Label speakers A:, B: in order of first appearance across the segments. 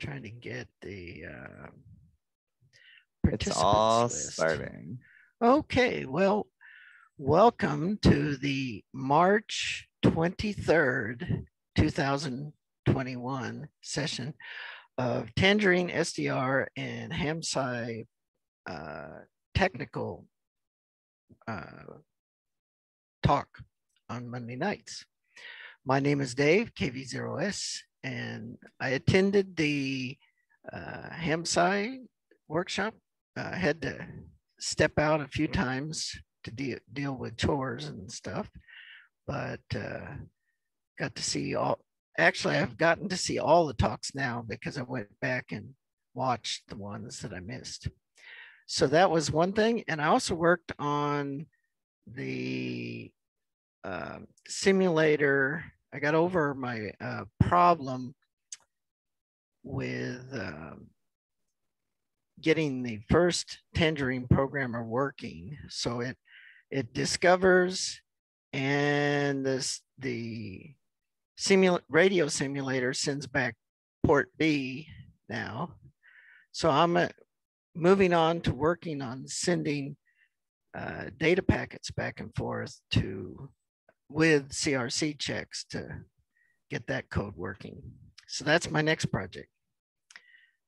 A: trying to get the uh,
B: it's all list. starting.
A: Okay, well, welcome to the March 23rd, 2021 session of Tangerine SDR and HamSci uh, technical uh, talk on Monday nights. My name is Dave, KV0S, and I attended the uh, HamSci workshop. I had to step out a few times to de deal with chores and stuff, but uh, got to see all. Actually, I've gotten to see all the talks now because I went back and watched the ones that I missed. So that was one thing, and I also worked on the uh, simulator. I got over my uh, problem with uh, getting the first Tangerine programmer working. So it it discovers and this the simula- radio simulator sends back port B now. So I'm uh, moving on to working on sending uh, data packets back and forth to with CRC checks to get that code working. So that's my next project.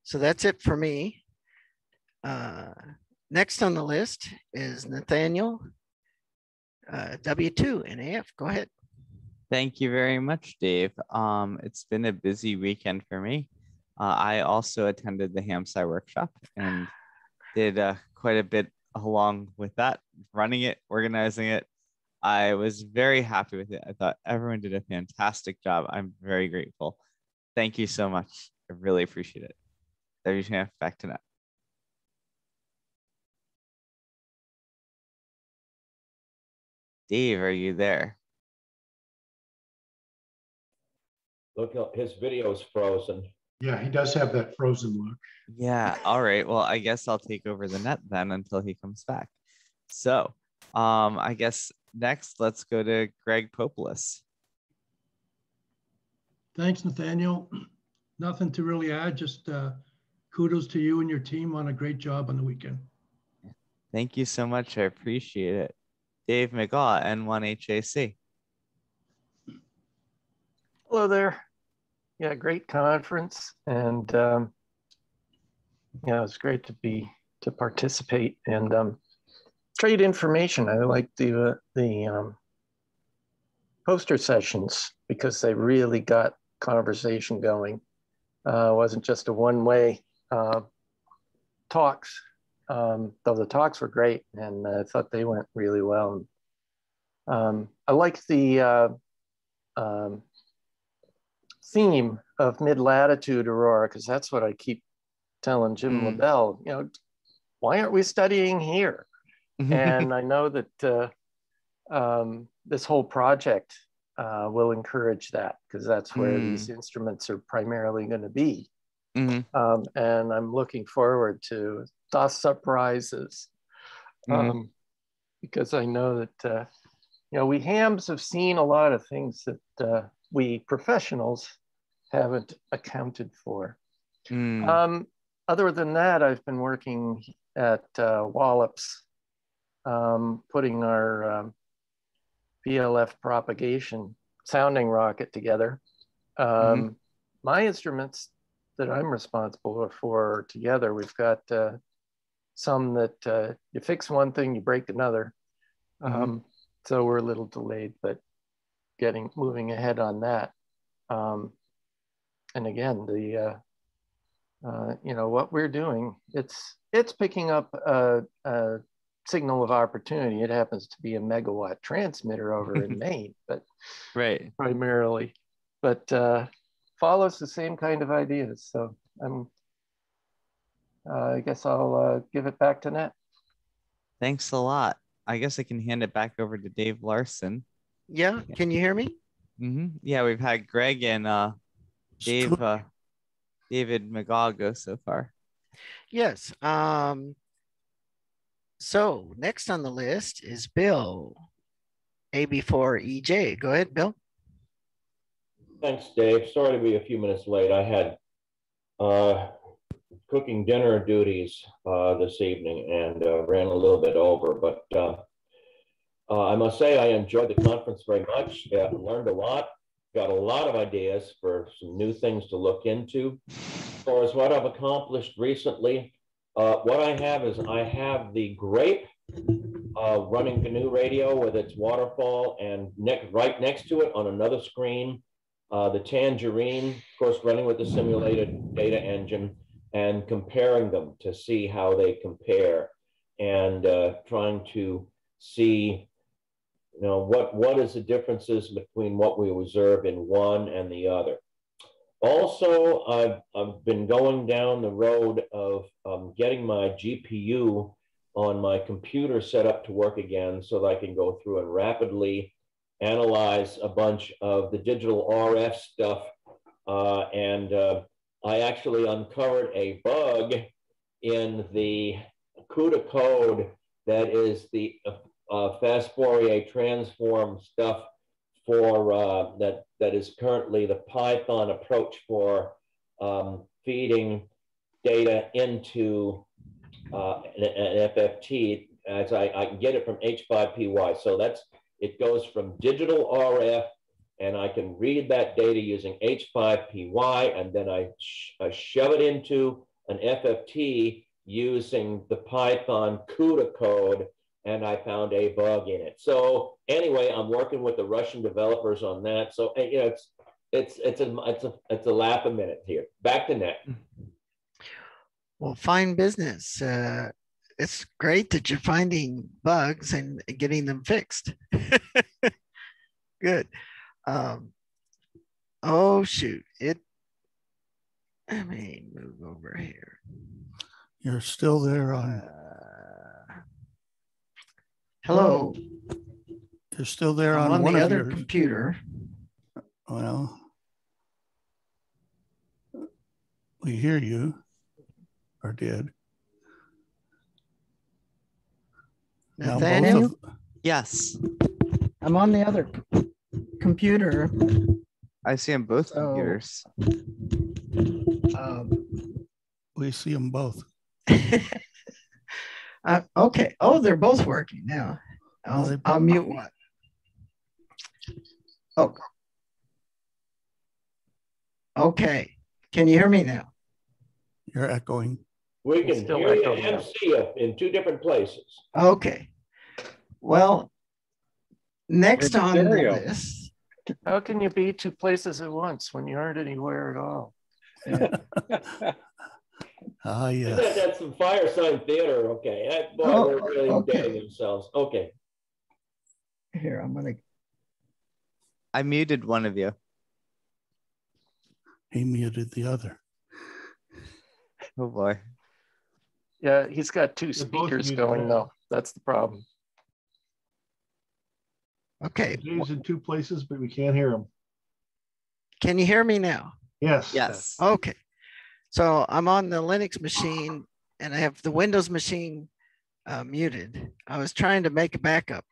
A: So that's it for me. Uh, next on the list is Nathaniel uh, W2 NAF. Go ahead.
B: Thank you very much, Dave. Um, it's been a busy weekend for me. Uh, I also attended the HamSci workshop and did uh, quite a bit along with that, running it, organizing it. I was very happy with it. I thought everyone did a fantastic job. I'm very grateful. Thank you so much. I really appreciate it. WTF back to net. Dave, are you there?
C: Look, uh, his video is frozen.
D: Yeah, he does have that frozen look.
B: Yeah. All right. Well, I guess I'll take over the net then until he comes back. So, um, I guess next, let's go to Greg Popolis.
D: Thanks, Nathaniel. Nothing to really add. Just uh, kudos to you and your team on a great job on the weekend.
B: Thank you so much. I appreciate it. Dave McGaw, N1HAC.
E: Hello there. Yeah, great conference, and um, yeah, it's great to be to participate and um, trade information. I like the uh, the um, poster sessions because they really got conversation going. Uh, it wasn't just a one way uh, talks, um, though the talks were great and I thought they went really well. Um, I like the uh, um, theme of mid-latitude aurora because that's what I keep telling Jim mm. LaBelle. You know, why aren't we studying here? And I know that uh, um, this whole project uh, will encourage that because that's where mm. these instruments are primarily going to be. Mm-hmm. Um, and I'm looking forward to the surprises mm-hmm. um, because I know that, uh, you know, we hams have seen a lot of things that uh, we professionals haven't accounted for. Mm. Um, other than that, I've been working at uh, Wallops, um, putting our um, VLF propagation sounding rocket together. Mm-hmm. My instruments that I'm responsible for together. We've got uh, some that uh, you fix one thing, you break another. Mm-hmm. Um, so we're a little delayed, but getting moving ahead on that. Um, and again, the uh, uh you know what we're doing, it's it's picking up a, a, signal of opportunity. It happens to be a megawatt transmitter over in Maine, but
B: right
E: primarily. But uh, follows the same kind of ideas. So I'm, uh, I guess I'll uh, give it back to Net.
B: Thanks a lot. I guess I can hand it back over to Dave Larsen.
A: Yeah, can you hear me?
B: Mm-hmm. Yeah, we've had Greg and uh, Dave, uh, David McGaw go so far.
A: Yes. Um, so next on the list is Bill, AB4EJ. Go ahead, Bill.
C: Thanks, Dave. Sorry to be a few minutes late. I had uh, cooking dinner duties uh, this evening and uh, ran a little bit over, but uh, uh, I must say I enjoyed the conference very much. Yeah, learned a lot, got a lot of ideas for some new things to look into. As far as what I've accomplished recently, uh, what I have is I have the Grape uh, running GNU Radio with its waterfall and ne right next to it on another screen, uh, the Tangerine, of course, running with the simulated data engine and comparing them to see how they compare and uh, trying to see you know what what is the differences between what we observe in one and the other also i've, I've been going down the road of um, getting my gpu on my computer set up to work again so that i can go through and rapidly analyze a bunch of the digital rf stuff. Uh, and uh, I actually uncovered a bug in the CUDA code that is the uh, fast Fourier transform stuff for uh, that that is currently the Python approach for um, feeding data into uh, an, an, FFT as I, I get it from H5PY. So that's it goes from digital RF and I can read that data using H5PY, and then I, sh I shove it into an FFT using the Python CUDA code, and I found a bug in it. So anyway, I'm working with the Russian developers on that. So you know, it's it's it's a it's a it's a lap a minute here. Back to net.
A: Well, fine business. Uh, it's great that you're finding bugs and getting them fixed. Good. Um, oh shoot, it. Let me move over here.
F: You're still there on.
A: Uh, hello.
F: You're still there on,
A: I'm on
F: one
A: the
F: of
A: other
F: your.
A: computer.
F: Well, we hear you, or did. Now
A: Nathaniel,
F: of-
B: Yes,
A: I'm on the other computer.
B: I see them both
A: So-
B: computers.
A: Um,
F: We see them both.
A: uh, okay. Oh, they're both working now. I'll, I'll mute one. Oh. Okay. Can you hear me now?
F: You're echoing.
C: We can
E: still
C: hear you
E: echoing.
C: and see you in two different places.
A: Okay. Well, next
G: It's
A: on the list,
E: How can you be two places at once when you aren't anywhere at all?
F: Ah,
C: Isn't
F: yes.
C: that, that's some Firesign Theatre. Okay, that boy,
A: Oh,
C: they're really
A: okay.
C: dating themselves. Okay,
A: here, I'm going to,
B: I muted one of you.
F: He muted the other.
B: Oh boy.
E: Yeah, he's got two
D: They're
E: speakers going though. That's the problem.
A: okay.
G: He's in two places, but we can't hear him.
A: Can you hear me now?
G: Yes.
B: Yes.
A: Okay. So I'm on the Linux machine and I have the Windows machine uh, muted. I was trying to make a backup.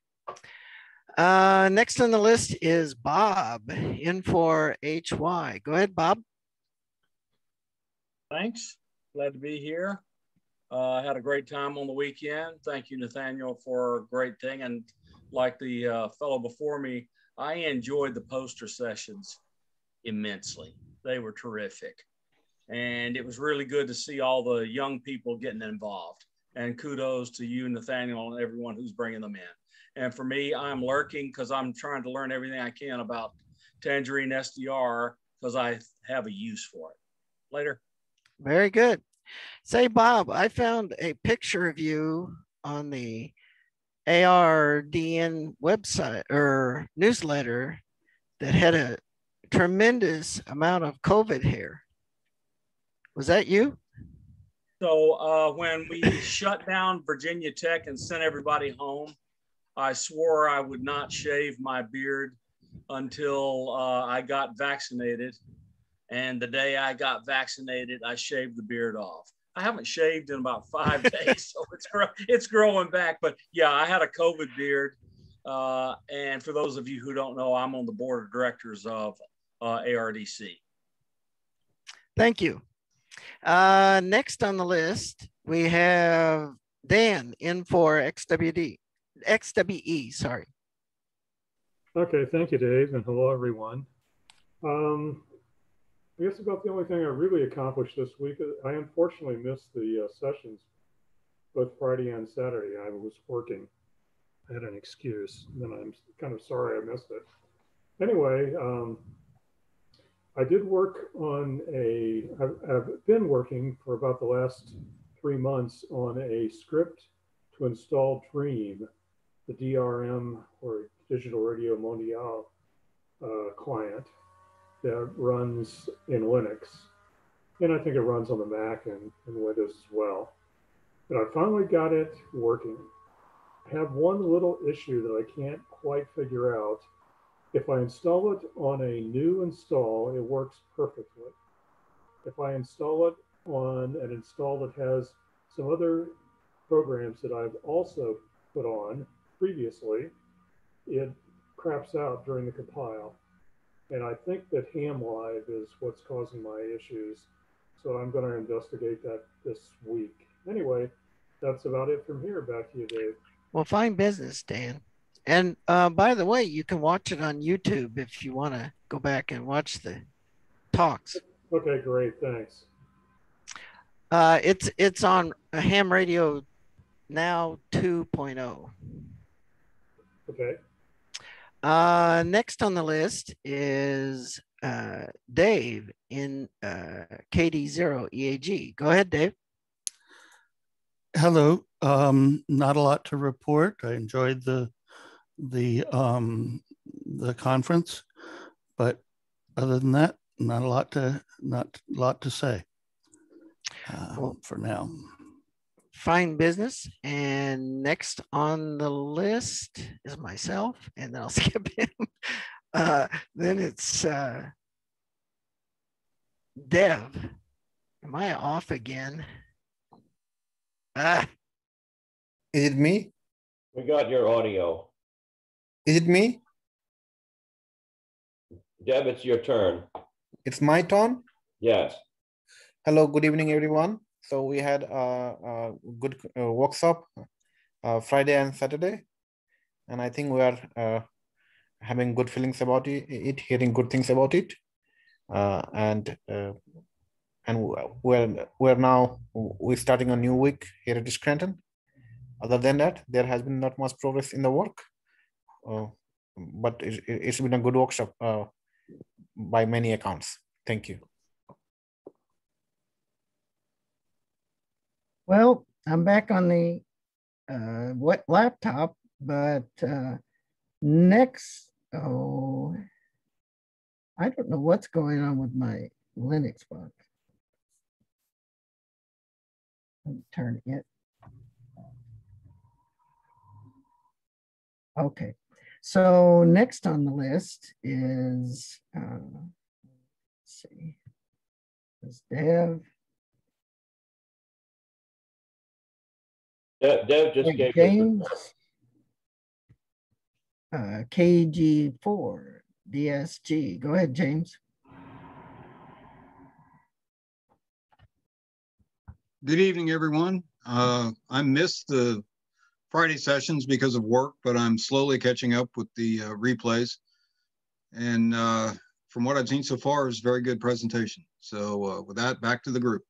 A: Uh, next on the list is Bob N4HY. Go ahead, Bob.
H: Thanks. Glad to be here. Uh, I had a great time on the weekend. Thank you, Nathaniel, for a great thing. And like the uh, fellow before me, I enjoyed the poster sessions immensely. They were terrific. And it was really good to see all the young people getting involved. And kudos to you, Nathaniel, and everyone who's bringing them in. And for me, I'm lurking because I'm trying to learn everything I can about Tangerine SDR because I have a use for it. Later.
A: Very good. Say, Bob, I found a picture of you on the ARDC website or newsletter that had a tremendous amount of COVID hair. Was that you?
H: So uh, when we shut down Virginia Tech and sent everybody home, I swore I would not shave my beard until uh, I got vaccinated. And the day I got vaccinated, I shaved the beard off. I haven't shaved in about five days, so it's it's growing back. But yeah, I had a COVID beard. Uh, and for those of you who don't know, I'm on the board of directors of uh, ARDC.
A: Thank you. Uh, next on the list, we have Dan N4XWD, XWE, sorry.
I: Okay, thank you, Dave, and hello, everyone. Um, I guess about the only thing I really accomplished this week, I unfortunately missed the uh, sessions both Friday and Saturday. I was working. I had an excuse, and I'm kind of sorry I missed it. Anyway, um, I did work on a, I've, I've been working for about the last three months on a script to install Dream, the DRM or Digital Radio Mondiale uh, client that runs in Linux. And I think it runs on the Mac and, and Windows as well. But I finally got it working. I have one little issue that I can't quite figure out. If I install it on a new install, it works perfectly. If I install it on an install that has some other programs that I've also put on previously, it craps out during the compile. And I think that Hamlib is what's causing my issues. So I'm going to investigate that this week. Anyway, that's about it from here. Back to you, Dave.
A: Well, fine business, Dan. And uh, by the way, you can watch it on YouTube if you want to go back and watch the talks.
I: Okay, great. Thanks.
A: Uh, it's it's on Ham Radio now 2.0.
I: Okay.
A: Uh, next on the list is uh, Dave in uh, KD0 EAG. Go ahead, Dave.
F: Hello. Um, not a lot to report. I enjoyed the the um, the conference, but other than that, not a lot to not a lot to say uh, well, for now.
A: Fine business. And next on the list is myself, and then I'll skip him. Uh, then it's uh, Dev. Am I off again?
J: Ah. Is it me?
C: We got your audio.
J: Is it me?
C: Dev, it's your turn.
J: It's my turn?
C: Yes.
J: Hello, good evening, everyone. So we had a, a good uh, workshop uh, Friday and Saturday. And I think we are uh, having good feelings about it, it, hearing good things about it. Uh, and uh, and we're we're now we're starting a new week here at Scranton. Other than that, there has been not much progress in the work, but it, has been a good workshop uh, by many accounts. Thank you.
A: Well, I'm back on the uh, what laptop, but uh, next, oh, I don't know what's going on with my Linux box. turn it. Okay, so next on the list is, uh, let's see, is Dev.
C: Dev, Dev just gave
A: James. Uh, KG4, DSG. Go ahead, James.
K: Good evening, everyone. Uh, I missed the Friday sessions because of work, but I'm slowly catching up with the uh, replays. And uh, from what I've seen so far, is very good presentation. So uh, with that, back to the group.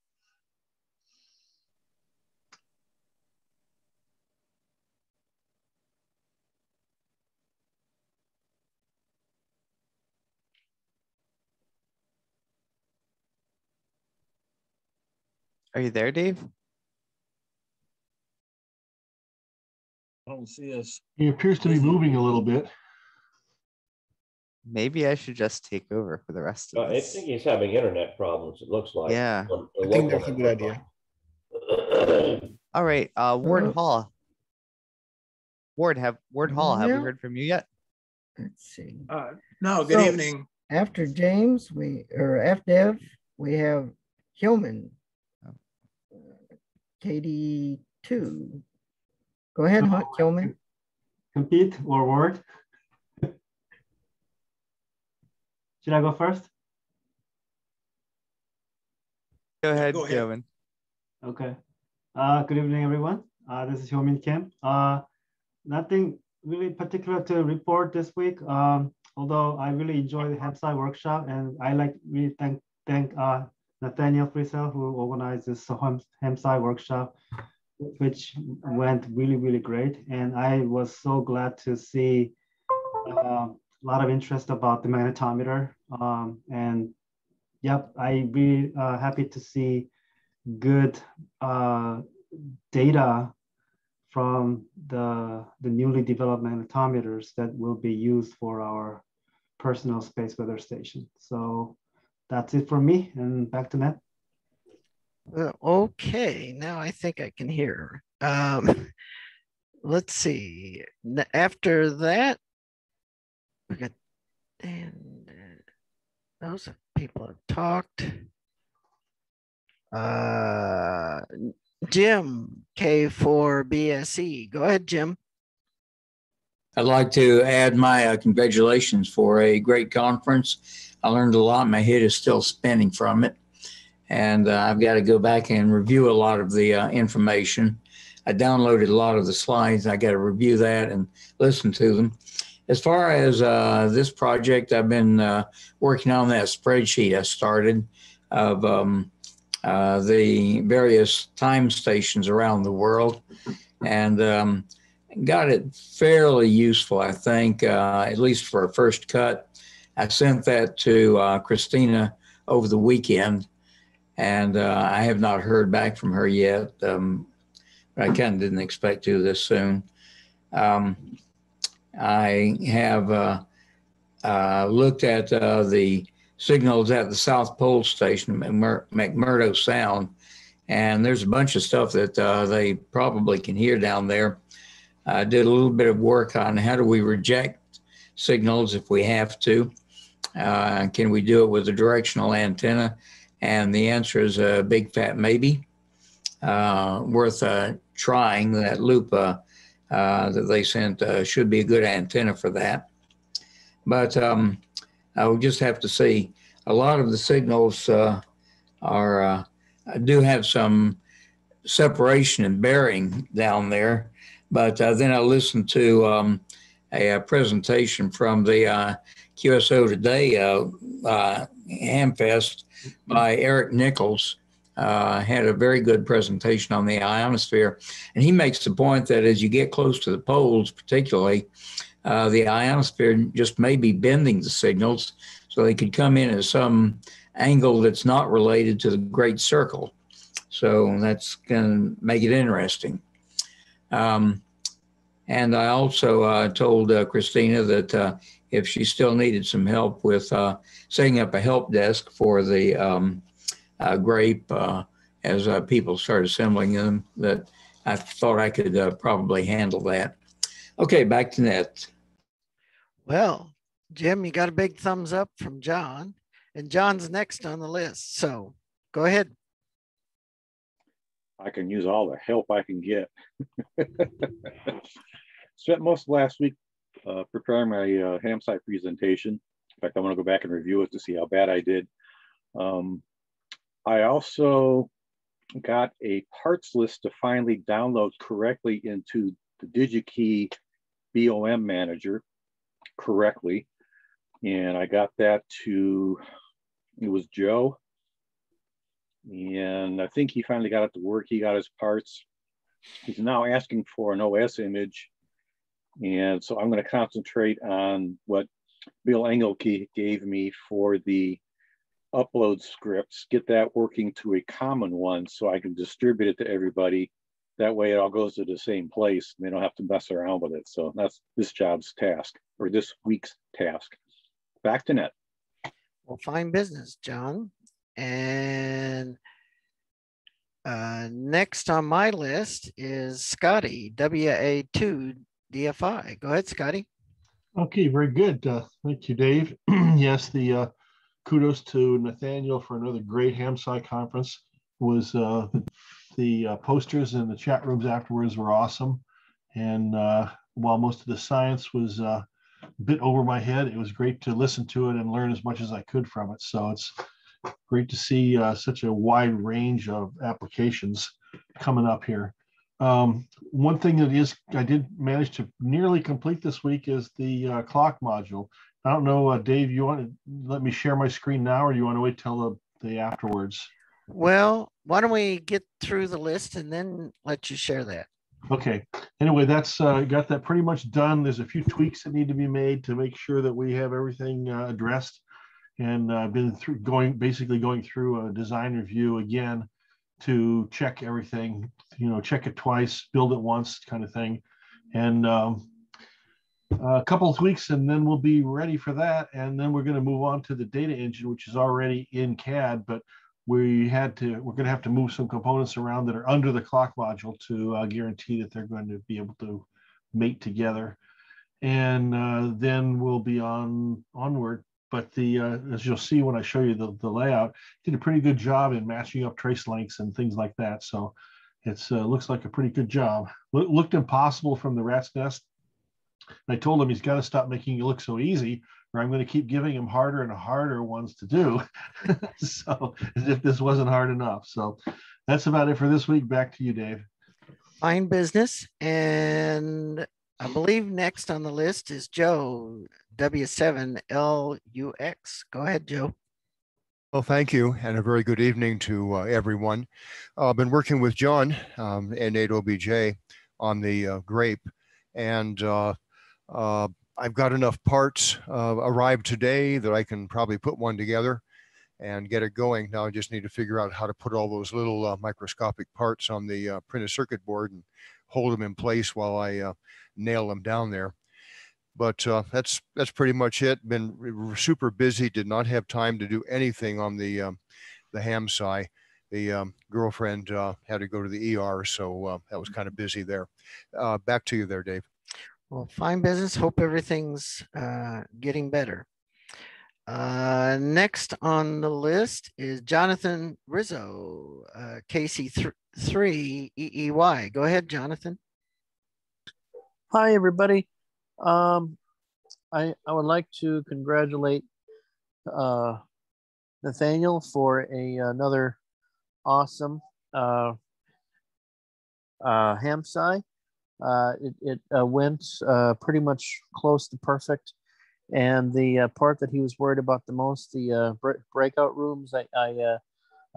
B: Are you there, Dave?
H: I don't see us.
G: He appears to be moving a little bit.
B: Maybe I should just take over for the rest of
C: uh, I think he's having internet problems, it looks like.
B: Yeah.
J: I think that's a good idea.
B: All right, uh, Ward uh, Hall. Ward, have Ward Hall, have
A: yeah.
B: we heard from you yet?
A: Let's see.
L: Uh, no, good
A: so,
L: evening.
A: After James, we or FDev, we have Hyomin. KD2. Go ahead, Hunt Kilman.
M: Compete or word? Should I go first?
B: Go ahead,
H: Go ahead.
B: Kevin.
M: Okay. Uh, good evening, everyone. Uh, this is Hyomin Kim. Uh, nothing really particular to report this week. Um, although I really enjoyed the HAMSCI workshop, and I like really thank thank uh, Nathaniel Frissell who organized this Ham- workshop, which went really really great. And I was so glad to see um, a lot of interest about the magnetometer. Um, and yep, I be uh, happy to see good uh, data from the, the newly developed magnetometers that will be used for our personal space weather station. So that's it for me and back to Matt.
A: Uh, okay, now I think I can hear. Um, let's see. After that, we got, and uh, those people have talked. Uh, Jim K4BSE. E. Go ahead, Jim.
L: I'd like to add my uh, congratulations for a great conference. I learned a lot. My head is still spinning from it. And uh, I've got to go back and review a lot of the uh, information. I downloaded a lot of the slides. I got to review that and listen to them. As far as uh, this project, I've been uh, working on that spreadsheet I started of um, uh, the various time stations around the world. And um, got it fairly useful, I think, uh, at least for a first cut. I sent that to Christina over the weekend, and uh, I have not heard back from her yet. Um, I kind of didn't expect to this soon. Um, I have uh, uh, looked at uh, the signals at the South Pole Station, McMurdo Sound, and there's a bunch of stuff that uh, they probably can hear down there. I did a little bit of work on how do we reject signals if we have to. Uh, can we do it with a directional antenna? And the answer is a big fat maybe. Uh, worth uh, trying. That loop uh, that they sent uh, should be a good antenna for that. But um, I will just have to see. A lot of the signals uh, are do have some separation and bearing down there. But then I listened to um, a, a presentation from the QSO Today Hamfest by Eric Nichols. Uh, had a very good presentation on the ionosphere. And he makes the point that as you get close to the poles, particularly, uh, the ionosphere just may be bending the signals so they could come in at some angle that's not related to the Great Circle. So that's going to make it interesting. Um, and I also uh, told uh, Christina that uh, if she still needed some help with uh, setting up a help desk for the um, uh, grape uh, as uh, people start assembling them, that I thought I could uh, probably handle that. Okay, back to net.
A: Well, Jim, you got a big thumbs up from John, and John's next on the list. So go ahead.
N: I can use all the help I can get. Spent most of last week uh, preparing my uh, HamSCI presentation. In fact, I want to go back and review it to see how bad I did. Um, I also got a parts list to finally download correctly into the DigiKey BOM manager correctly. And I got that to, it was Joe. And I think he finally got it to work. He got his parts. He's now asking for an OS image. And so I'm going to concentrate on what Bill Engelke gave me for the upload scripts, get that working to a common one so I can distribute it to everybody. That way it all goes to the same place they don't have to mess around with it. So that's this job's task or this week's task. Back to net.
A: Well, fine business, John. And uh, next on my list is Scotty, WA2 DFI. Go ahead, Scotty.
G: Okay, very good. Uh, thank you, Dave. yes, the uh, kudos to Nathaniel for another great HamSci conference. Was uh, the uh, posters in the chat rooms afterwards were awesome, and uh, while most of the science was uh, a bit over my head, it was great to listen to it and learn as much as I could from it. So it's great to see such a wide range of applications coming up here. Um, one thing that is I did manage to nearly complete this week is the uh, clock module. I don't know, uh, Dave, you want to let me share my screen now or you want to wait till the, the afterwards?
A: Well, why don't we get through the list and then let you share that?
G: Okay. Anyway, that's uh, got that pretty much done. There's a few tweaks that need to be made to make sure that we have everything uh, addressed. And I've uh, been through going basically going through a design review again to check everything, you know, check it twice, build it once kind of thing. And um, a couple of tweaks and then we'll be ready for that. And then we're going to move on to the data engine, which is already in CAD, but we had to, we're going to have to move some components around that are under the clock module to uh, guarantee that they're going to be able to mate together. And uh, then we'll be on onward. But the uh, as you'll see when I show you the, the layout, did a pretty good job in matching up trace lengths and things like that. So it uh, looks like a pretty good job. L looked impossible from the rat's nest. I told him he's got to stop making it look so easy or I'm going to keep giving him harder and harder ones to do. so as if this wasn't hard enough. So that's about it for this week. Back to you, Dave.
A: Fine business. And I believe next on the list is Joe, W7LUX. Go ahead, Joe.
O: Well, thank you, and a very good evening to uh, everyone. Uh, I've been working with John um, and N8OBJ on the uh, grape, and uh, uh, I've got enough parts uh, arrived today that I can probably put one together and get it going. Now I just need to figure out how to put all those little microscopic parts on the printed circuit board and hold them in place while I uh, nail them down there. But uh, that's that's pretty much it. Been super busy. Did not have time to do anything on the um, the HAMSCI. The um, girlfriend uh, had to go to the ER, so that was kind of busy there. back to you there, Dave.
A: Well, fine business. Hope everything's uh, getting better. Uh, next on the list is Jonathan Rizzo, uh, KC3 EEY. Go ahead, Jonathan.
P: Hi, everybody. Um, I, I would like to congratulate uh, Nathaniel for a another awesome uh, uh, HAMSCI. Uh, it it uh, went uh, pretty much close to perfect. And the uh, part that he was worried about the most, the uh, breakout rooms, I I, uh,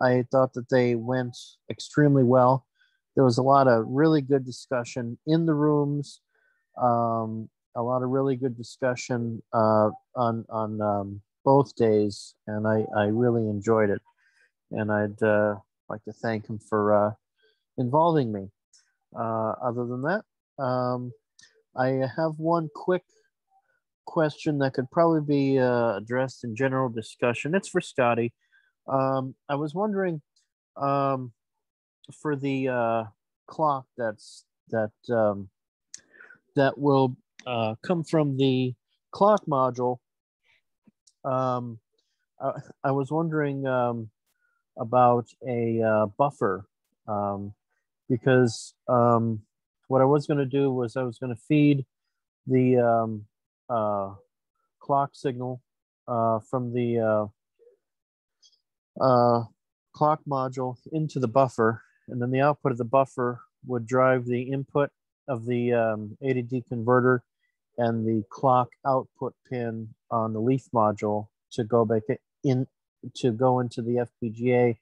P: I thought that they went extremely well. There was a lot of really good discussion in the rooms, um, a lot of really good discussion on on um, both days, and I I really enjoyed it. And I'd like to thank him for involving me. Uh, other than that, um, I have one quick question that could probably be uh, addressed in general discussion. It's for Scotty. Um, I was wondering um, for the uh, clock that's that um, that will uh, come from the clock module. Um, I, I was wondering um, about a uh, buffer um, because um, what I was going to do was I was going to feed the um, uh, clock signal uh, from the uh, uh, clock module into the buffer, and then the output of the buffer would drive the input of the um, ADD converter and the clock output pin on the leaf module to go back in to go into the FPGA.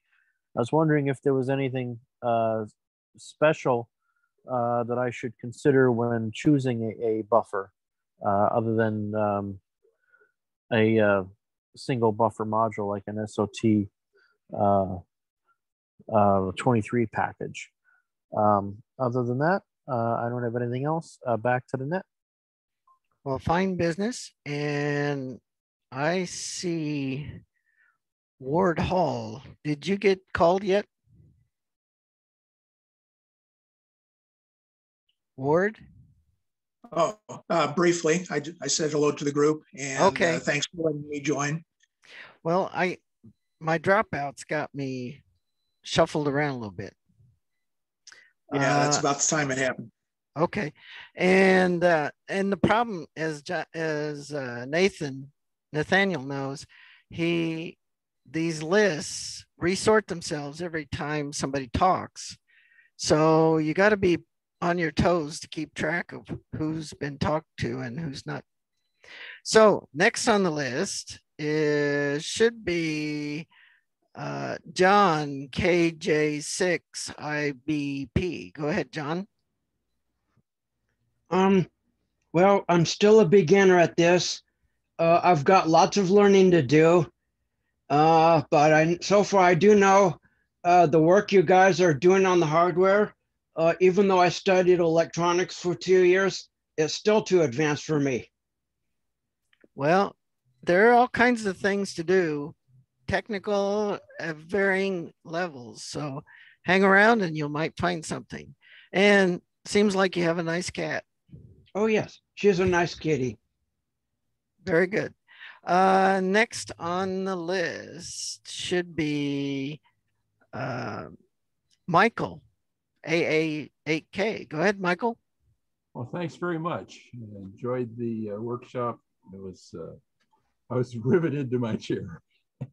P: I was wondering if there was anything uh, special uh, that I should consider when choosing a, a buffer, other than um, a uh, single buffer module like an SOT uh, uh, 23 package. Um, other than that, I don't have anything else. back to the net.
A: Well, fine business. And I see Ward Hall. Did you get called yet? Ward?
Q: Oh, uh, briefly, I, I said hello to the group and
A: okay.
Q: Uh, thanks for letting me join.
A: Well, I my dropouts got me shuffled around a little bit.
Q: Yeah, uh, that's about the time it happened.
A: Okay, and uh, and the problem, as as uh, Nathan Nathaniel knows, he these lists resort themselves every time somebody talks. So you got to be on your toes to keep track of who's been talked to and who's not. So next on the list is should be uh, John KJ6IBP. Go ahead, John.
R: Um, well, I'm still a beginner at this. Uh, I've got lots of learning to do. Uh, but I so far I do know uh, the work you guys are doing on the hardware. Uh, even though I studied electronics for two years, it's still too advanced for me.
A: Well, there are all kinds of things to do, technical at varying levels. So hang around and you might find something. And seems like you have a nice cat.
R: Oh yes, she's a nice kitty.
A: Very good. Uh, next on the list should be uh, Michael, AA8K. Go ahead, Michael.
S: Well, thanks very much. I enjoyed the uh, workshop. It was, uh, I was riveted to my chair.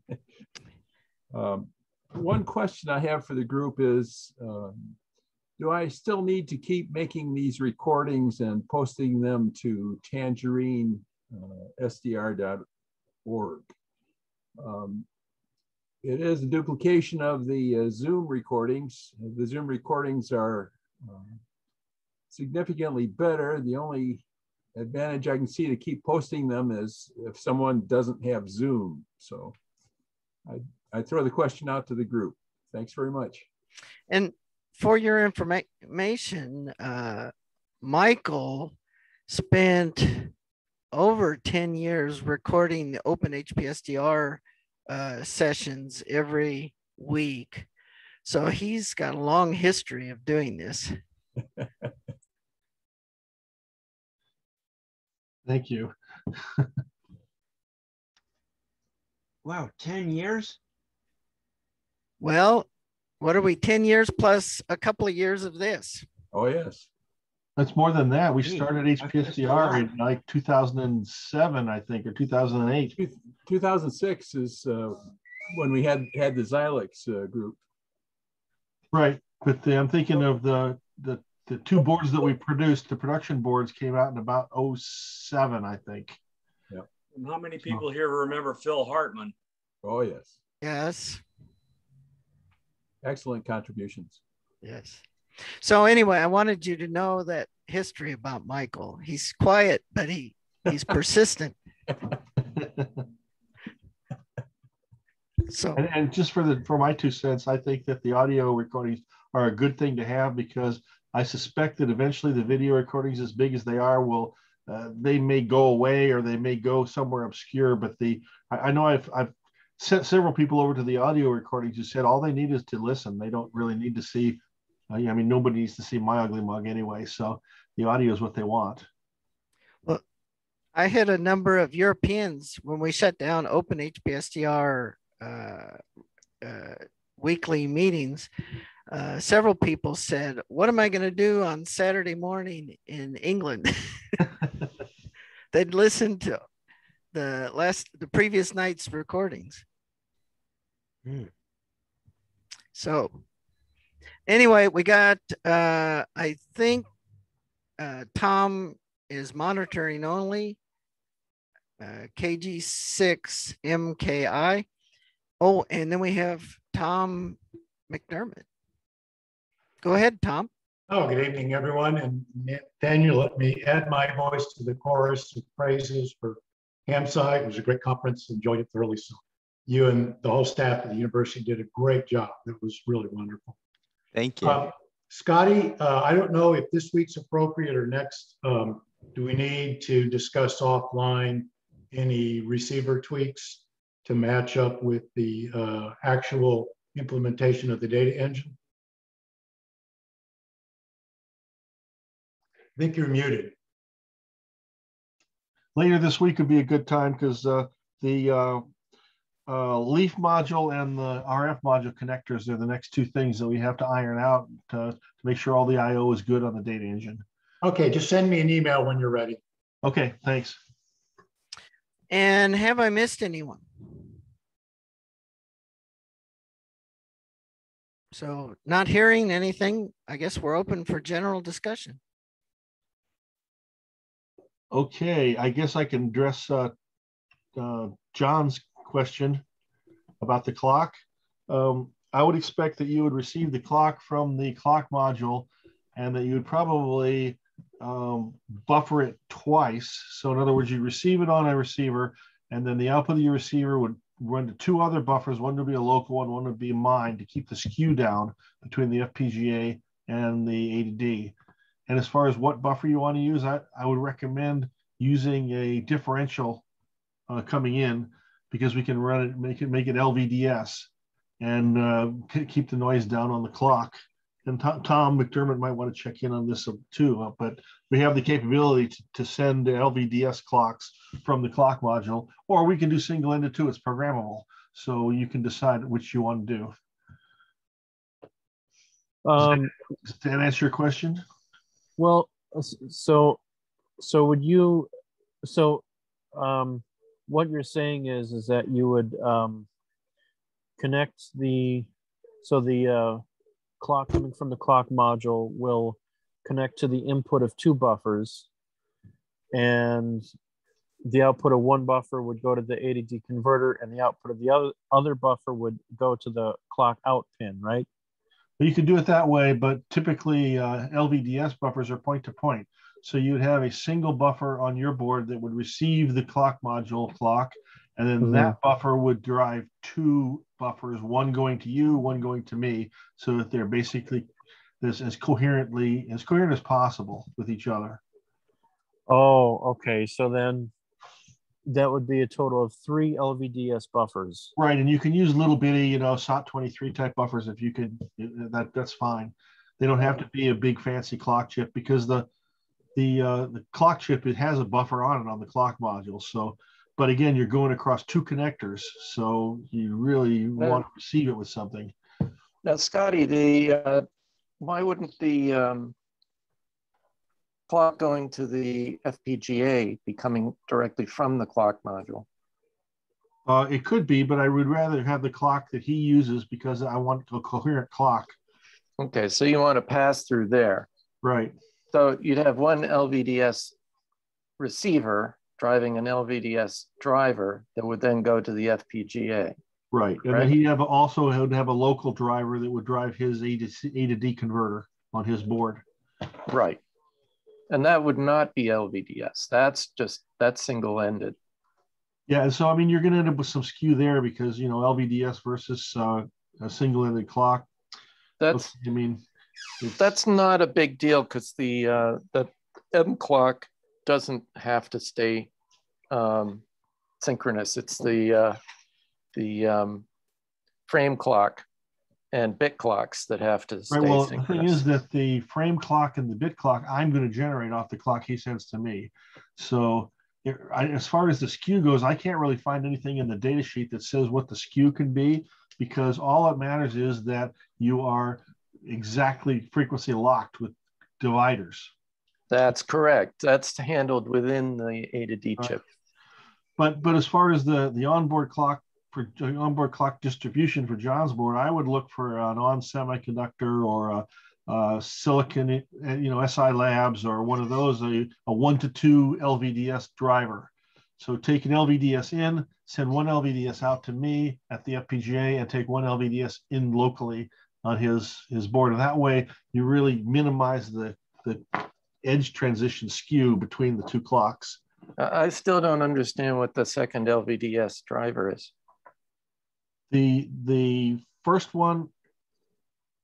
S: um, one question I have for the group is, um, do I still need to keep making these recordings and posting them to tangerine uh, SDR org. Um, it is a duplication of the uh, Zoom recordings. The Zoom recordings are uh, significantly better. The only advantage I can see to keep posting them is if someone doesn't have Zoom. So I, I throw the question out to the group. Thanks very much.
A: And for your information, uh, Michael spent over 10 years recording the open HPSDR uh, sessions every week. So he's got a long history of doing this.
G: Thank you.
R: wow, 10 years?
A: Well, what are we, 10 years plus a couple of years of this?
S: Oh, yes.
G: That's more than that. We started HPSDR in like 2007, I think, or 2008.
S: 2006 is uh, when we had had the Xilinx uh, group.
G: Right, but the, I'm thinking of the the the two boards that we produced. The production boards came out in about 07, I think.
S: Yeah.
H: And how many people here remember Phil Harman?
S: Oh yes.
A: Yes.
S: Excellent contributions.
A: Yes. So anyway, I wanted you to know that history about Michael. He's quiet, but he he's persistent. so
G: and, and, just for the for my two cents, I think that the audio recordings are a good thing to have because I suspect that eventually the video recordings, as big as they are, will uh, they may go away or they may go somewhere obscure. But the I, I know I've I've sent several people over to the audio recordings who said all they need is to listen. They don't really need to see uh, I mean, nobody needs to see my ugly mug anyway. So the audio is what they want.
A: Well, I had a number of Europeans when we shut down Open HPSDR uh, uh, weekly meetings. Uh, several people said, "What am I going to do on Saturday morning in England?" They'd listen to the last, the previous night's recordings. Hmm. So anyway, we got, uh, I think uh, Tom is monitoring only, uh, KG6MKI. Oh, and then we have Tom McDermott. Go ahead, Tom.
T: Oh, good evening, everyone. And Daniel, let me add my voice to the chorus of praises for HAMSCI. It was a great conference, enjoyed it thoroughly. So you and the whole staff at the university did a great job. It was really wonderful.
B: Thank you.
T: Um, Scotty, uh, I don't know if this week's appropriate or next. Um, do we need to discuss offline any receiver tweaks to match up with the uh, actual implementation of the data engine? I think you're muted.
G: Later this week would be a good time because uh, the uh, leaf module and the RF module connectors are the next two things that we have to iron out to, to make sure all the IO is good on the data engine.
T: Okay, just send me an email when you're ready.
G: Okay, thanks.
A: And have I missed anyone? So not hearing anything, I guess we're open for general discussion.
G: Okay, I guess I can address uh, uh, John's question about the clock. Um, I would expect that you would receive the clock from the clock module and that you would probably um, buffer it twice. So in other words, you receive it on a receiver and then the output of your receiver would run to two other buffers. One would be a local one, one would be mine to keep the skew down between the FPGA and the ADD. And as far as what buffer you want to use, I, I would recommend using a differential uh, coming in because we can run it, make it, make it LVDS and uh, keep the noise down on the clock. And Tom McDermott might want to check in on this too, uh, but we have the capability to, to send LVDS clocks from the clock module, or we can do single ended too. It's programmable. So you can decide which you want to do.
P: Um,
G: Does that answer your question?
P: Well, so, so would you, so, um, what you're saying is, is that you would, um, connect the, so the, uh, clock coming from the clock module will connect to the input of two buffers and the output of one buffer would go to the A to D converter and the output of the other, other buffer would go to the clock out pin, right?
G: You can do it that way, but typically uh, LVDS buffers are point to point. So you would have a single buffer on your board that would receive the clock module clock, and then mm-hmm. that buffer would drive two buffers, one going to you, one going to me, so that they're basically this as coherently as coherent as possible with each other.
P: Oh, okay. So then that would be a total of three LVDS buffers.
G: Right, and you can use little bitty, you know, SOT23 type buffers if you could. That that's fine. They don't have to be a big fancy clock chip because the the uh, the clock chip it has a buffer on it on the clock module. So, but again, you're going across two connectors, so you really want to receive it with something.
E: Now, Scotty, the uh, why wouldn't the um, clock going to the FPGA be coming directly from the clock module?
G: Uh, it could be, but I would rather have the clock that he uses because I want a coherent clock.
E: Okay, so you want to pass through there.
G: Right.
E: So you'd have one LVDS receiver driving an LVDS driver that would then go to the FPGA.
G: Right, and right? then he have also would have a local driver that would drive his A to, C, A to D converter on his board.
E: Right and that would not be LVDS. That's just that's single ended.
G: Yeah, so I mean, you're going to end up with some skew there because you know LVDS versus uh, a single ended clock.
E: That's
G: I mean,
E: that's not a big deal because the uh, the M clock doesn't have to stay um, synchronous. It's the uh, the um, frame clock and bit clocks that have to stay
G: right, well,
E: synchronous.
G: The thing is that the frame clock and the bit clock, I'm going to generate off the clock he sends to me. So it, I, as far as the skew goes, I can't really find anything in the data sheet that says what the skew can be because all that matters is that you are exactly frequency locked with dividers.
E: That's correct. That's handled within the A to D chip.
G: But but as far as the the onboard clock for onboard clock distribution for John's board, I would look for an on semiconductor or a, a, silicon, eh, you know, SI Labs or one of those, a, a one to two LVDS driver. So take an LVDS in, send one LVDS out to me at the FPGA, and take one LVDS in locally on his his board. And that way, you really minimize the the edge transition skew between the two clocks.
E: I still don't understand what the second LVDS driver is.
G: The the first one.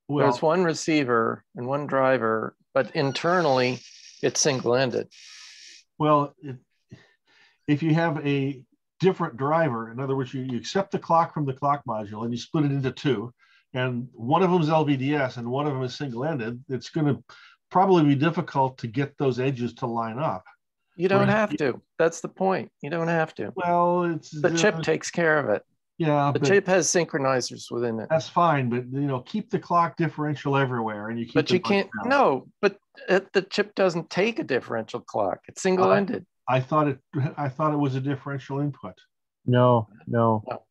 E: Well, There's one receiver and one driver, but internally it's single-ended.
G: Well, it, if you have a different driver, in other words, you, you accept the clock from the clock module and you split it into two, and one of them is LVDS and one of them is single-ended, it's going to probably be difficult to get those edges to line up.
E: You don't have to. That's the point. You don't have to.
G: Well, it's
E: the chip takes care of it.
G: Yeah,
E: the chip has synchronizers within it.
G: That's fine, but you know, keep the clock differential everywhere, and you keep.
E: But you can't. Down. No, but it, the chip doesn't take a differential clock. It's single-ended.
G: I, I, thought it. I thought it was a differential input.
P: No, no. no.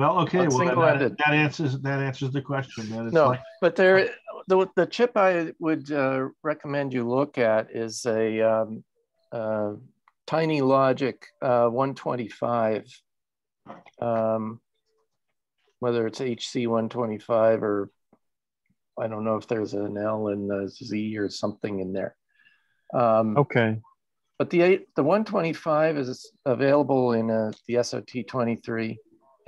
G: Well, okay, well, that, that answers, that answers the question. That
E: No,
G: like,
E: but there, the, the chip I would uh, recommend you look at is a um, uh, Tiny Logic uh, 125. Um, whether it's HC 125 or I don't know if there's an L and a Z or something in there. Um,
P: Okay.
E: but the the 125 is available in uh the SOT 23,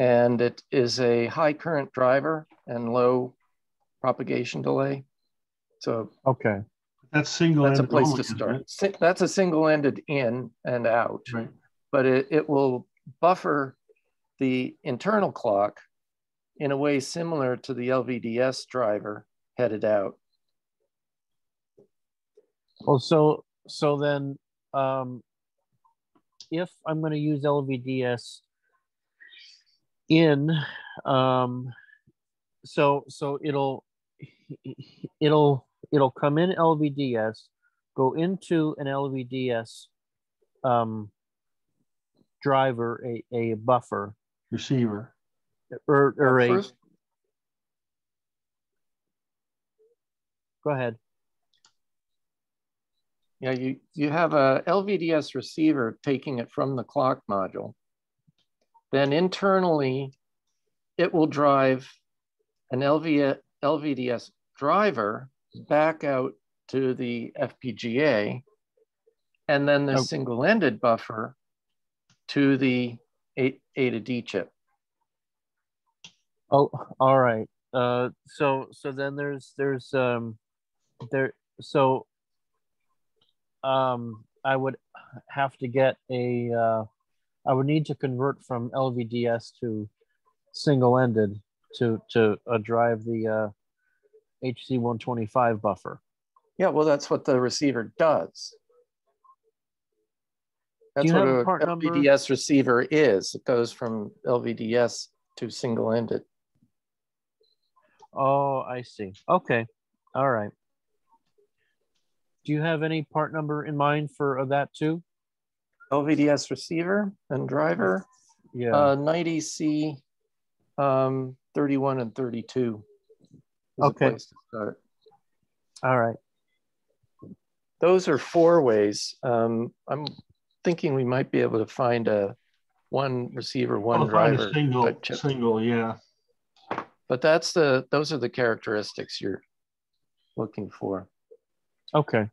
E: and it is a high current driver and low propagation delay. So
G: okay,
E: that's
P: single.
E: that's
G: a
E: place
G: only,
E: to start.
G: it?
E: That's a single-ended in and out,
G: Right.
E: but it, it will buffer the internal clock in a way similar to the LVDS driver headed out.
P: Well, so so then, um, if I'm going to use LVDS in, um, so so it'll it'll it'll come in LVDS, go into an LVDS um, driver, a, a buffer
G: Receiver.
P: or or a.
E: First-
P: Go ahead.
E: Yeah, you, you have a LVDS receiver taking it from the clock module. Then internally, it will drive an LV, LVDS driver back out to the FPGA, and then the
P: Oh.
E: single-ended buffer to the A, A to D chip.
P: Oh, all right. Uh, so so then there's there's um there so um I would have to get a uh, I would need to convert from LVDS to single-ended to to uh, drive the uh, HC 125 buffer.
E: Yeah, well, that's what the receiver does. That's
P: you
E: what
P: a part number?
E: LVDS receiver is. It goes from LVDS to single-ended.
P: Oh, I see. Okay. All right. Do you have any part number in mind for uh, that too?
E: LVDS receiver and driver.
P: Yeah.
E: Uh, 90C um, 31 and 32. is a
P: Okay.
E: place to start.
P: All right.
E: Those are four ways. Um, I'm thinking we might be able to find a one receiver, one
G: I'll
E: driver
G: single, single, yeah.
E: But that's the those are the characteristics you're looking for.
P: Okay.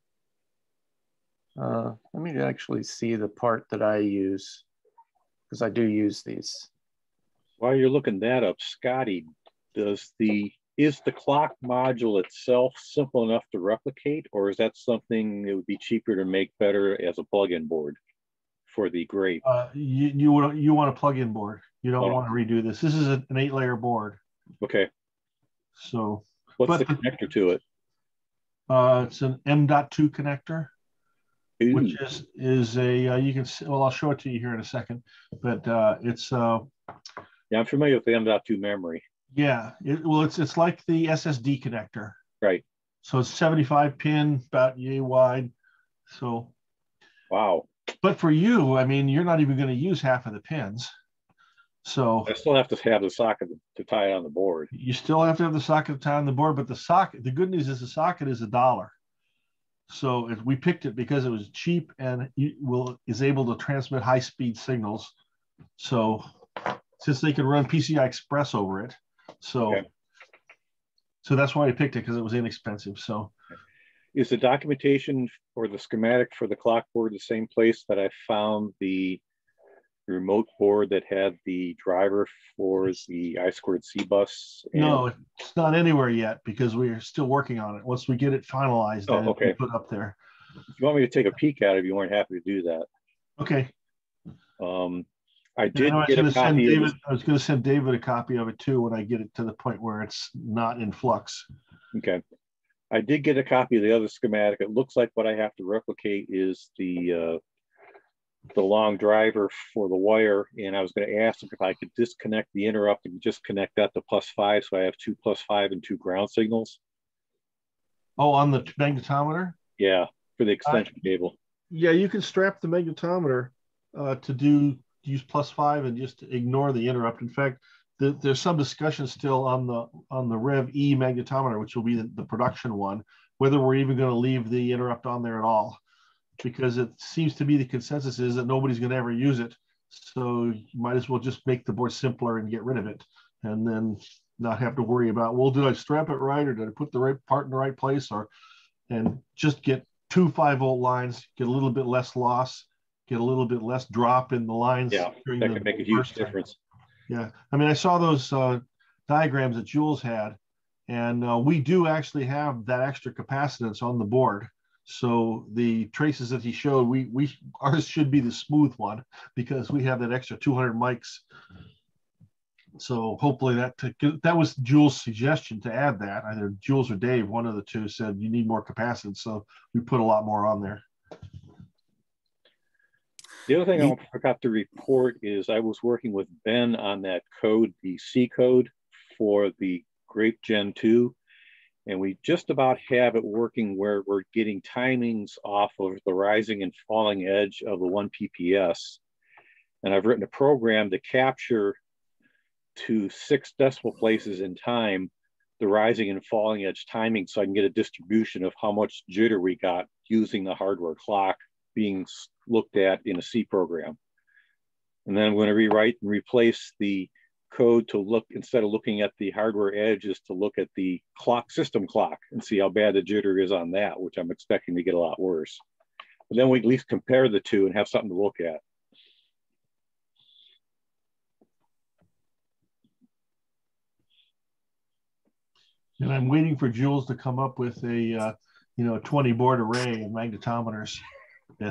E: Uh, let me actually see the part that I use because I do use these.
N: While you're looking that up, Scotty, does the is the clock module itself simple enough to replicate, or is that something that would be cheaper to make better as a plug-in board for the grape?
G: Uh, you, you want, you want a plug-in board. You don't
N: Oh.
G: want to redo this. This is a- an eight-layer board.
N: Okay,
G: So,
N: what's
G: But
N: the
G: the-
N: connector to it?
G: uh, it's an M.2 connector.
N: Ooh,
G: which is is a uh, you can see, well I'll show it to you here in a second, but uh, it's uh,
N: yeah, I'm familiar with the M.2 memory.
G: yeah it, well it's it's like the SSD connector,
N: Right.
G: so it's 75 pin about yay wide, so
N: Wow.
G: but for you I mean you're not even going to use half of the pins, so
N: I still have to have the socket to tie it on the board.
G: you still have to have the socket to tie on the board, but the socket the good news is the socket is a dollar. So if we picked it because it was cheap and it will is able to transmit high speed signals. So since they can run PCI Express over it, so
N: Okay.
G: so that's why I picked it because it was inexpensive. So
N: Is the documentation or the schematic for the clock board the same place that I found the remote board that had the driver for the I squared C bus? and-
G: no, it's not anywhere yet because we're still working on it. Once we get it finalized,
N: Oh, okay.
G: put up there.
N: If you want me to take a peek at it, if you weren't happy to do that.
G: Okay.
N: Um, I did
G: I
N: get a
G: send
N: copy of
G: David. I was going to send David a copy of it too when I get it to the point where it's not in flux.
N: Okay. I did get a copy of the other schematic. It looks like what I have to replicate is the uh, the long driver for the wire. And I was going to ask if I could disconnect the interrupt and just connect that to plus five. So I have two plus five and two ground signals.
G: Oh, on the magnetometer.
N: Yeah, for the extension cable.
G: Yeah, you can strap the magnetometer uh, to do use plus five and just ignore the interrupt. In fact, the, there's some discussion still on the on the Rev E magnetometer, which will be the, the production one, whether we're even going to leave the interrupt on there at all, because it seems to be the consensus is that nobody's going to ever use it. So you might as well just make the board simpler and get rid of it, and then not have to worry about well, did I strap it right or did I put the right part in the right place, or and just get two five volt lines, get a little bit less loss, get a little bit less drop in the lines.
N: Yeah, that could make a huge
G: time.
N: difference.
G: Yeah, I mean, I saw those uh, diagrams that Jules had, and uh, we do actually have that extra capacitance on the board. So the traces that he showed, we we ours should be the smooth one because we have that extra 200 mics. So hopefully that that was Jules' suggestion to add that. Either Jules or Dave, one of the two, said you need more capacitance, so we put a lot more on there.
N: The other thing I forgot to report is I was working with Ben on that code, the C code for the Grape Gen 2. And we just about have it working where we're getting timings off of the rising and falling edge of the 1 PPS. And I've written a program to capture to six decimal places in time the rising and falling edge timing so I can get a distribution of how much jitter we got using the hardware clock being looked at in a C program. And then I'm going to rewrite and replace the code to look, instead of looking at the hardware edge is to look at the clock system clock and see how bad the jitter is on that, which I'm expecting to get a lot worse. But then we at least compare the two and have something to look at.
G: And I'm waiting for Jules to come up with a, uh, you know, 20 board array of magnetometers.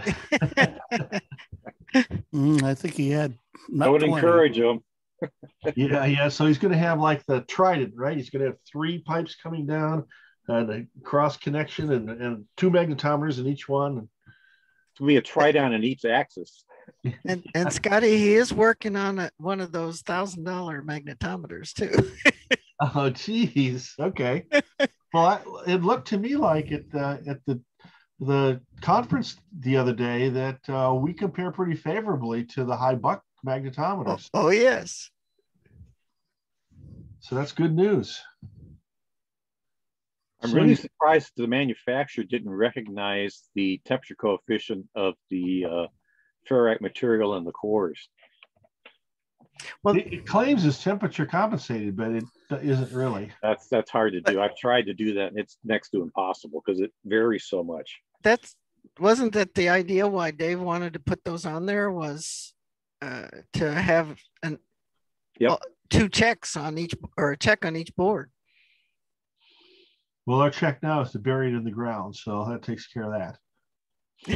F: Mm, I think he had.
N: I would
F: 20.
N: encourage him.
G: Yeah, yeah. So he's going to have like the trident, right? He's going to have three pipes coming down, and a cross connection, and, and two magnetometers in each one.
N: It's going to be a trident in each axis.
A: And and Scotty, he is working on a, one of those thousand dollar magnetometers too.
G: Oh, geez. Okay. well, I, it looked to me like at the at the the conference the other day that uh, we compare pretty favorably to the high buck magnetometers.
A: oh yes.
G: So that's good news.
N: I'm
G: So
N: really
G: you-
N: surprised the manufacturer didn't recognize the temperature coefficient of the uh, ferrite material in the cores.
A: Well,
G: it, it claims it's temperature compensated, but it isn't really.
N: That's that's hard to do. I've tried to do that, and it's next to impossible because it varies so much.
A: That's wasn't that the idea why Dave wanted to put those on there was uh, to have an
N: Yep.
A: well, two checks on each or a check on each board.
G: Well, our check now is to bury it in the ground, so that takes care of that.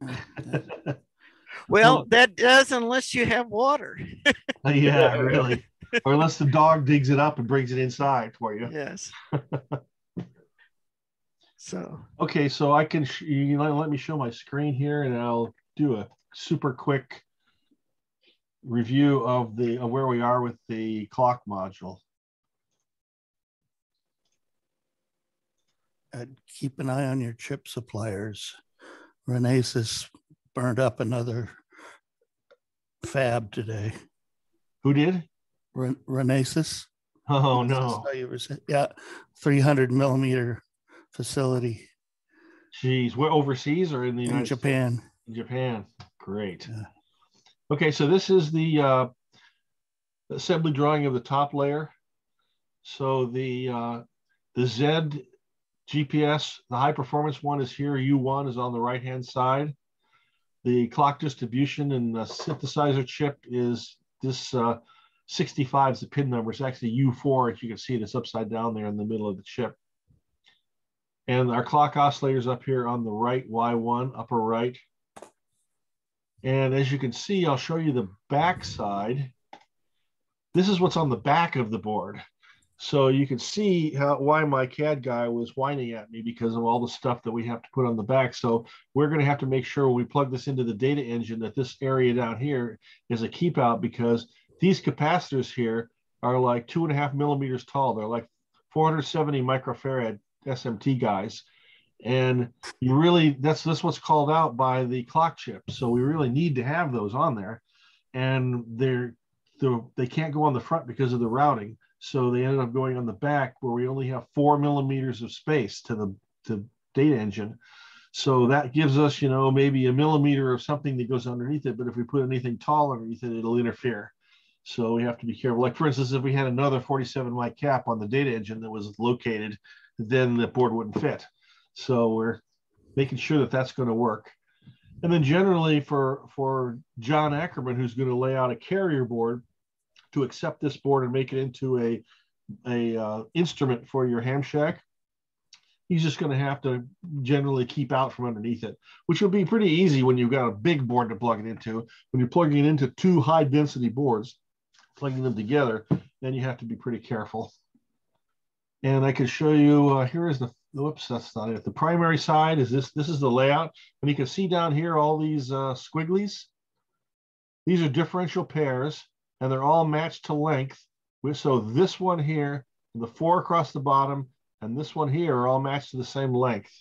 A: Well, that does unless you have water.
G: yeah, really. Or unless the dog digs it up and brings it inside for you.
A: Yes. So
G: Okay, so I can sh- you let me show my screen here, and I'll do a super quick review of the of where we are with the clock module.
F: And keep an eye on your chip suppliers. Renesas burned up another fab today.
G: Who did?
F: Ren- Renesas.
G: Oh no!
F: Yeah, 300 millimeter facility
G: Jeez, we're overseas or in the
F: in
G: United
F: Japan.
G: States? In Japan. Great. Okay, so this is the uh, assembly drawing of the top layer. So the uh, the Z GPS, the high performance one is here. U1 is on the right hand side. The clock distribution and the synthesizer chip is this uh, 65 is the pin number. It's actually U4, as you can see, it's upside down there in the middle of the chip. And our clock oscillator is up here on the right, Y1, upper right. And as you can see, I'll show you the back side. This is what's on the back of the board. So you can see how why my CAD guy was whining at me because of all the stuff that we have to put on the back. So we're going to have to make sure when we plug this into the data engine that this area down here is a keep out because these capacitors here are like two and a half millimeters tall. They're like 470 microfarad SMT guys. And you really, that's, that's what's called out by the clock chip. So we really need to have those on there. And they're the they can't go on the front because of the routing. So they ended up going on the back where we only have four millimeters of space to the to data engine. So that gives us, you know, maybe a millimeter of something that goes underneath it. But if we put anything tall underneath it, it'll interfere. So we have to be careful. Like for instance, if we had another 47 mic cap on the data engine that was located, then the board wouldn't fit. So we're making sure that that's going to work. And then generally for, for John Ackerman, who's going to lay out a carrier board to accept this board and make it into a, a uh, instrument for your ham shack, he's just going to have to generally keep out from underneath it, which will be pretty easy when you've got a big board to plug it into. When you're plugging it into two high density boards, plugging them together, then you have to be pretty careful. And I can show you, uh, here is the, whoops, that's not it. The primary side is this, this is the layout. And you can see down here, all these uh, squigglies. These are differential pairs and they're all matched to length. So this one here, the four across the bottom, and this one here are all matched to the same length.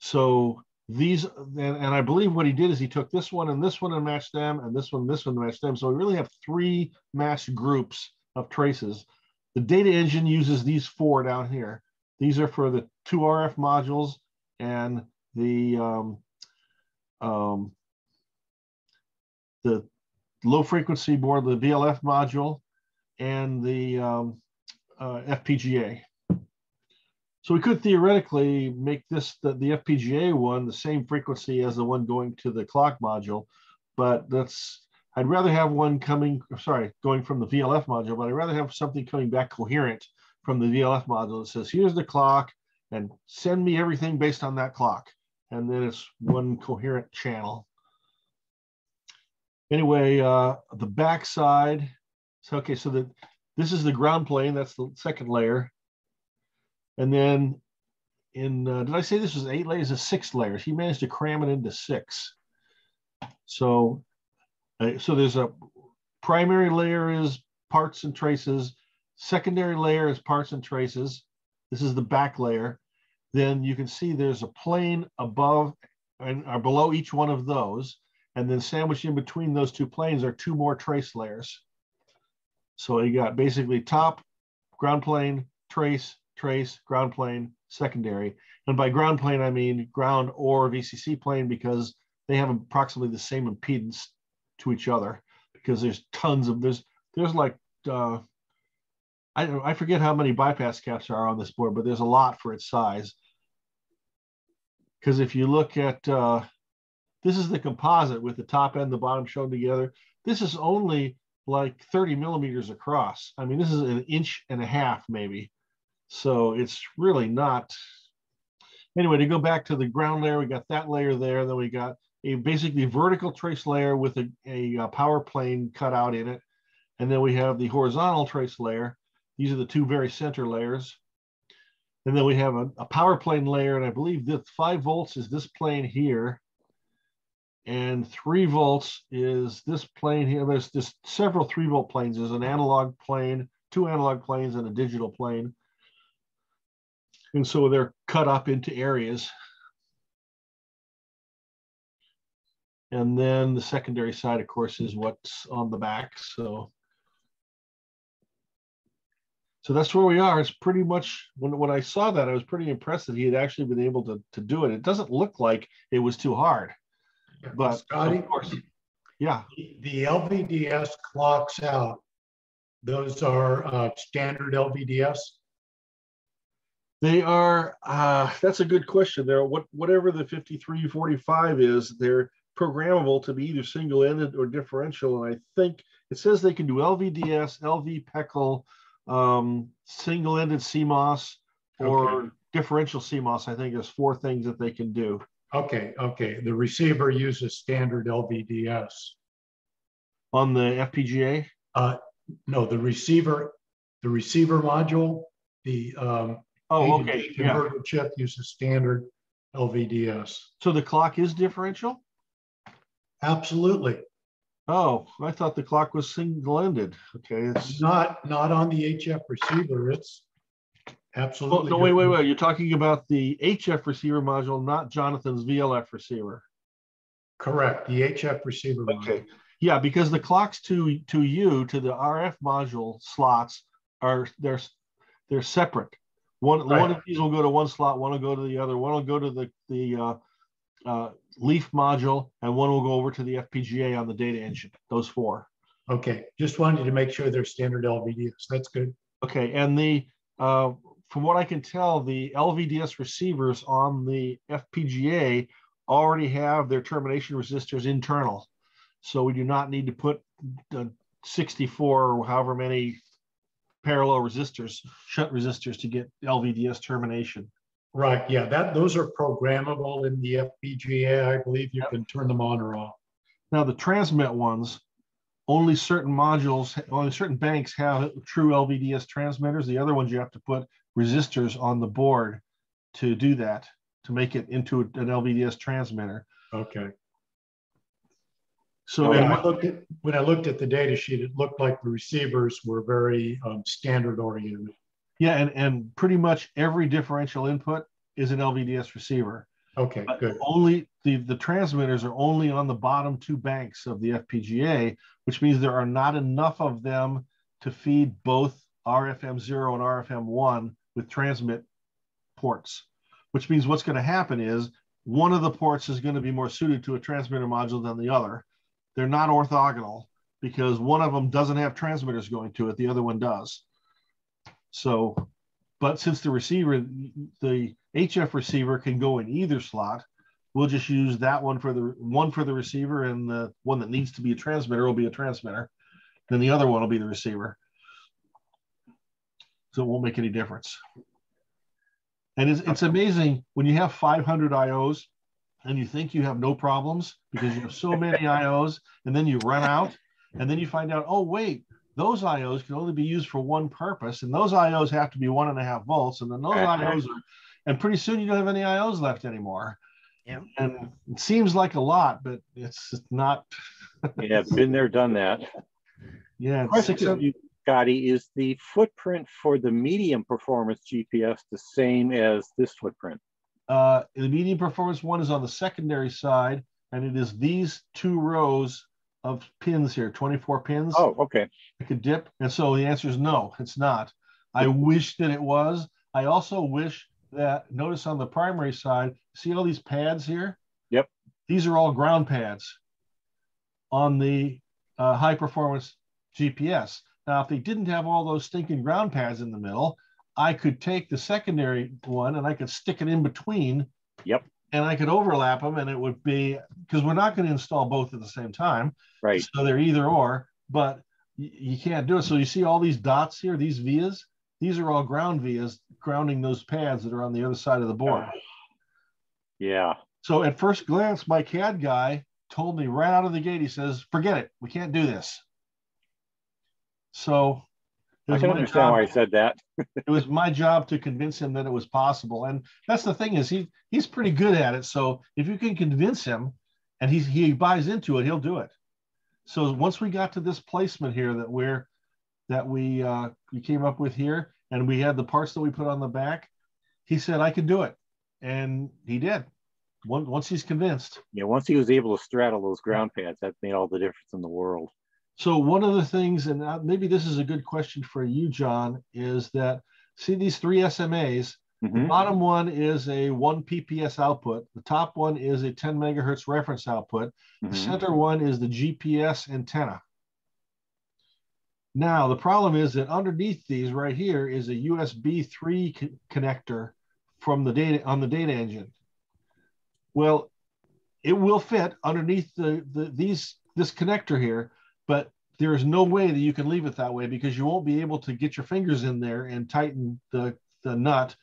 G: So these, and, and, I believe what he did is he took this one and this one and matched them, and this one, this one matched them. So we really have three matched groups of traces. The data engine uses these four down here. These are for the two RF modules and the um, um, the low frequency board, the VLF module, and the um, uh, FPGA. So we could theoretically make this the, the FPGA one the same frequency as the one going to the clock module, but that's I'd rather have one coming, sorry, going from the VLF module, but I'd rather have something coming back coherent from the VLF module that says, here's the clock and send me everything based on that clock. And then it's one coherent channel. Anyway, uh, the back side, so okay, so the, this is the ground plane, that's the second layer. And then in, uh, did I say this was eight layers or six layers? He managed to cram it into six. So, uh, so there's a primary layer is parts and traces. Secondary layer is parts and traces. This is the back layer. Then you can see there's a plane above and or below each one of those. And then sandwiched in between those two planes are two more trace layers. So you got basically top, ground plane, trace, trace, ground plane, secondary. And by ground plane, I mean ground or VCC plane because they have approximately the same impedance to each other because there's tons of, there's, there's like, uh, I, I forget how many bypass caps are on this board, but there's a lot for its size. Because if you look at, uh, this is the composite with the top and the bottom shown together. This is only like 30 millimeters across. I mean, this is an inch and a half maybe. So it's really not. Anyway, to go back to the ground layer, we got that layer there. Then we got a basically vertical trace layer with a, a, a power plane cut out in it. And then we have the horizontal trace layer. These are the two very center layers. And then we have a, a power plane layer. And I believe that five volts is this plane here. And three volts is this plane here. There's just several three volt planes. There's an analog plane, two analog planes, and a digital plane. And so they're cut up into areas. And then the secondary side, of course, is what's on the back. So, so that's where we are. It's pretty much when, when I saw that, I was pretty impressed that he had actually been able to, to do it. It doesn't look like it was too hard, but
T: Scotty,
G: of course, yeah.
T: The LVDS clocks out. Those are uh, standard LVDS.
G: They are, uh, that's a good question. They're what, whatever the 5345 is, they're programmable to be either single ended or differential. And I think it says they can do LVDS, LV PECL, um, single ended CMOS, or okay. differential CMOS. I think there's four things that they can do.
T: Okay, okay. The receiver uses standard LVDS.
G: On the FPGA?
T: Uh, no, the receiver, the receiver module, the um,
G: Oh, okay.
T: Converter yeah. chip uses standard LVDS.
G: So the clock is differential?
T: Absolutely.
G: Oh, I thought the clock was single-ended. Okay,
T: it's not not on the HF receiver. It's absolutely.
G: Oh, no, wait, wait, wait. You're talking about the HF receiver module, not Jonathan's VLF receiver.
T: Correct. The HF receiver.
G: Okay. Yeah, because the clocks to to you to the RF module slots are they're they're separate. One
T: Right.
G: one of these will go to one slot, one will go to the other, one will go to the the uh, uh, leaf module, and one will go over to the FPGA on the data engine. Those four.
T: Okay, just wanted to make sure they're standard LVDs. That's good.
G: Okay, and the uh, from what I can tell, the LVDS receivers on the FPGA already have their termination resistors internal, so we do not need to put the 64 or however many parallel resistors, shunt resistors to get LVDS termination.
T: Right, yeah, that, those are programmable in the FPGA. I believe you can turn them on or off.
G: Now the transmit ones, only certain modules, only certain banks have true LVDS transmitters. The other ones you have to put resistors on the board to do that, to make it into an LVDS transmitter.
T: Okay.
G: So
T: when I looked at, when I looked at the data sheet, it looked like the receivers were very um, standard oriented.
G: Yeah, and, and pretty much every differential input is an LVDS receiver.
T: Okay,
G: But
T: good.
G: Only the, the transmitters are only on the bottom two banks of the FPGA, which means there are not enough of them to feed both RFM0 and RFM1 with transmit ports, which means what's going to happen is one of the ports is going to be more suited to a transmitter module than the other. They're not orthogonal because one of them doesn't have transmitters going to it, the other one does. So, but since the receiver, the HF receiver can go in either slot, we'll just use that one for the one for the receiver, and the one that needs to be a transmitter will be a transmitter. Then the other one will be the receiver. So it won't make any difference. And it's, it's amazing when you have 500 IOs and you think you have no problems because you have so many IOs, and then you run out, and then you find out, oh, wait, those IOs can only be used for one purpose, and those IOs have to be one and a half volts, and then those IOs are, and pretty soon you don't have any IOs left anymore.
A: Yeah.
G: And it seems like a lot, but it's not.
N: Yeah, been there, done that.
G: Yeah, six
N: of you, Scotty, is the footprint for the medium performance GPS the same as this footprint?
G: Uh, the medium performance one is on the secondary side, and it is these two rows of pins here, 24 pins.
N: Oh, okay.
G: I could dip. And so the answer is no, it's not. I wish that it was. I also wish that, notice on the primary side, see all these pads here?
N: Yep.
G: These are all ground pads on the uh, high performance GPS. Now, if they didn't have all those stinking ground pads in the middle, I could take the secondary one and I could stick it in between.
N: Yep.
G: And I could overlap them, and it would be because we're not going to install both at the same time.
N: Right.
G: So they're either or, but you can't do it. So you see all these dots here, these vias. These are all ground vias grounding those pads that are on the other side of the board.
N: Yeah.
G: So at first glance, my CAD guy told me right out of the gate, he says, forget it. We can't do this. So
N: I can understand
G: job-
N: why I said that.
G: it was my job to convince him that it was possible. And that's the thing is he he's pretty good at it. So if you can convince him and he he buys into it, he'll do it. So once we got to this placement here that we're that we uh, we came up with here, and we had the parts that we put on the back, he said I can do it, and he did. Once he's convinced.
N: Yeah, once he was able to straddle those ground pads, that made all the difference in the world.
G: So one of the things, and uh, maybe this is a good question for you, John, is that see these three SMAs. The bottom one is a one PPS output. The top one is a 10 megahertz reference output. The
N: Mhm.
G: center one is the GPS antenna. Now the problem is that underneath these right here is a USB 3 co- connector from the data on the data engine. Well, it will fit underneath the, the these this connector here, but there is no way that you can leave it that way because you won't be able to get your fingers in there and tighten the, the nut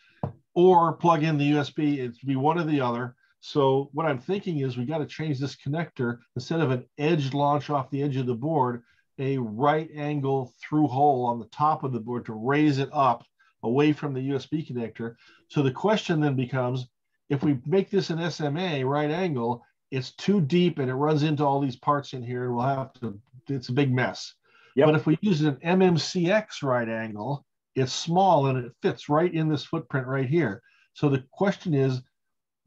G: or plug in the USB. It's be one or the other. So what I'm thinking is we got to change this connector instead of an edge launch off the edge of the board, a right angle through hole on the top of the board to raise it up away from the USB connector. So the question then becomes, if we make this an SMA right angle, it's too deep and it runs into all these parts in here and we'll have to, it's a big mess. But if we use an MMCX right angle, it's small and it fits right in this footprint right here. So the question is,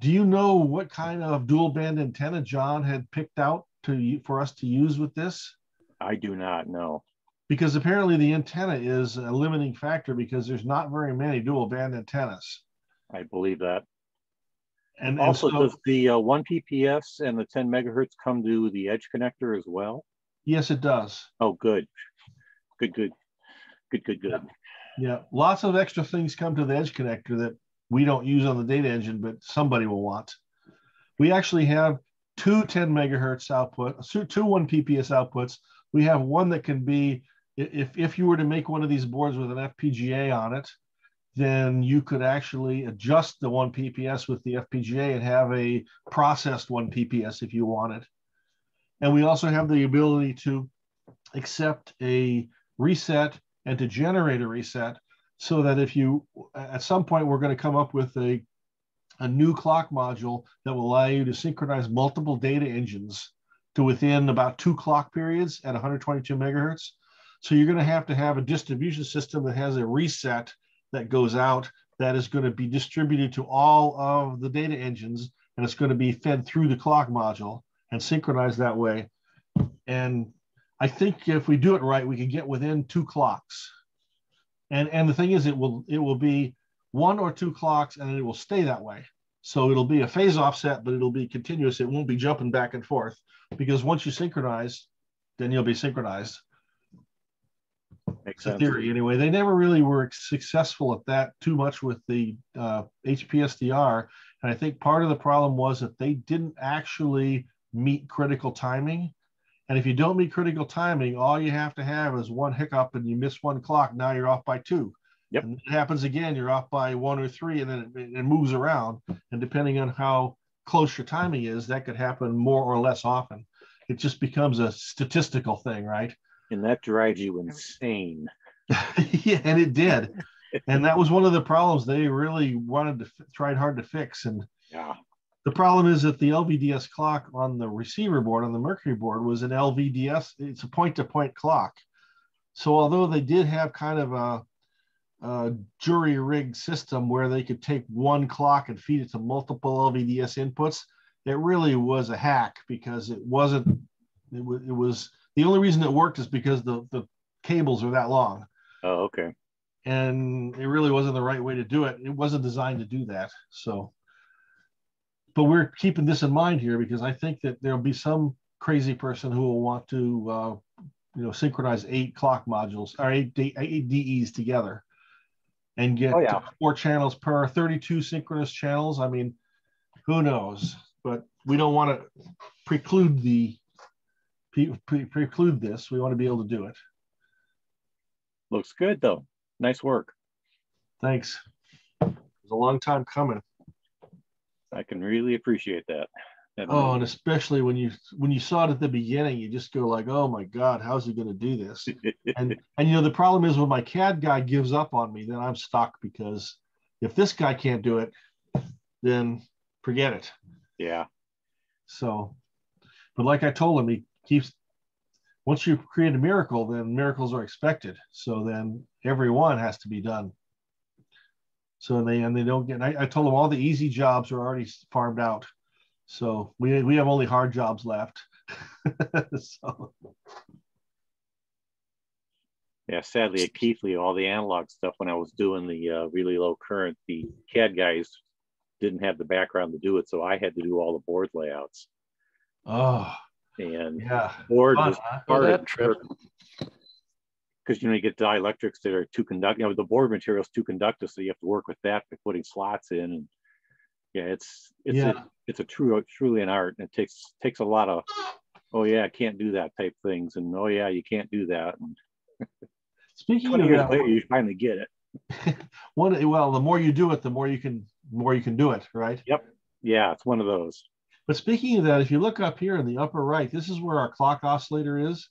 G: do you know what kind of dual band antenna John had picked out to for us to use with this?
N: I do not know.
G: Because apparently the antenna is a limiting factor because there's not very many dual band antennas.
N: I believe that.
G: And, and
N: also,
G: so-
N: does the uh, one PPS and the 10 megahertz come to the edge connector as well?
G: Yes, it does.
N: Oh, good, good, good, good, good, good.
G: Yeah, lots of extra things come to the edge connector that we don't use on the data engine, but somebody will want. We actually have two 10 megahertz output, two, two 1 PPS outputs. We have one that can be, if, if you were to make one of these boards with an FPGA on it, then you could actually adjust the 1 PPS with the FPGA and have a processed 1 PPS if you wanted. And we also have the ability to accept a reset and to generate a reset so that if you, at some point, we're going to come up with a, a new clock module that will allow you to synchronize multiple data engines to within about two clock periods at 122 megahertz. So you're going to have to have a distribution system that has a reset that goes out that is going to be distributed to all of the data engines and it's going to be fed through the clock module and synchronize that way. And I think if we do it right, we can get within two clocks. And and the thing is, it will it will be one or two clocks, and it will stay that way. So it'll be a phase offset, but it'll be continuous. It won't be jumping back and forth because once you synchronize, then you'll be synchronized.
N: Makes sense.
G: theory anyway. They never really were successful at that too much with the uh, HPSDR, and I think part of the problem was that they didn't actually meet critical timing. And if you don't meet critical timing, all you have to have is one hiccup, and you miss one clock. Now you're off by two.
N: Yep.
G: And it happens again. You're off by one or three, and then it, it moves around. And depending on how close your timing is, that could happen more or less often. It just becomes a statistical thing, right?
N: And that drives you insane.
G: yeah, and it did. and that was one of the problems they really wanted to f- tried hard to fix. And
N: Yeah.
G: The problem is that the LVDS clock on the receiver board on the Mercury board was an LVDS. It's a point-to-point clock. So although they did have kind of a, a jury rigged system where they could take one clock and feed it to multiple LVDS inputs, it really was a hack because it wasn't. It, wa- it was the only reason it worked is because the the cables are that long
N: Oh, okay.
G: and it really wasn't the right way to do it. It wasn't designed to do that. So, but we're keeping this in mind here because I think that there'll be some crazy person who will want to, uh, you know, synchronize eight clock modules or eight, D, eight DEs together and get
N: Oh, yeah.
G: four channels per 32 synchronous channels. I mean, who knows? But we don't want to preclude the pre- pre- preclude this. We want to be able to do it.
N: Looks good though. Nice work.
G: Thanks. It was a long time coming.
N: I can really appreciate that. That
G: Oh, and especially when you when you saw it at the beginning, you just go like, "Oh my God, how's he going to do this?" and and you know the problem is when my CAD guy gives up on me, then I'm stuck because if this guy can't do it, then forget it.
N: yeah.
G: So, but like I told him, he keeps once you create a miracle, then miracles are expected. So then every one has to be done. So they and they don't get. I, I told them all the easy jobs are already farmed out. So we we have only hard jobs left. so
N: Yeah, sadly at Keithley, all the analog stuff when I was doing the uh, really low current, the CAD guys didn't have the background to do it, so I had to do all the board layouts.
G: oh
N: And
G: yeah,
N: board
G: Fun,
N: was
G: huh?
N: part
G: Oh,
N: of
G: that trip.
N: Because you know you get dielectrics that are too conduct. You know the board material is too conductive, so you have to work with that by putting slots in. And yeah, it's it's
G: Yeah.
N: a, it's a true truly an art, and it takes takes a lot of oh yeah, I can't do that type things, and oh yeah, you can't do that. And
G: Speaking of
N: years
G: that,
N: later, you finally get it.
G: one well, the more you do it, the more you can more you can do it, right?
N: Yep. Yeah, it's one of those.
G: But speaking of that, if you look up here in the upper right, this is where our clock oscillator is.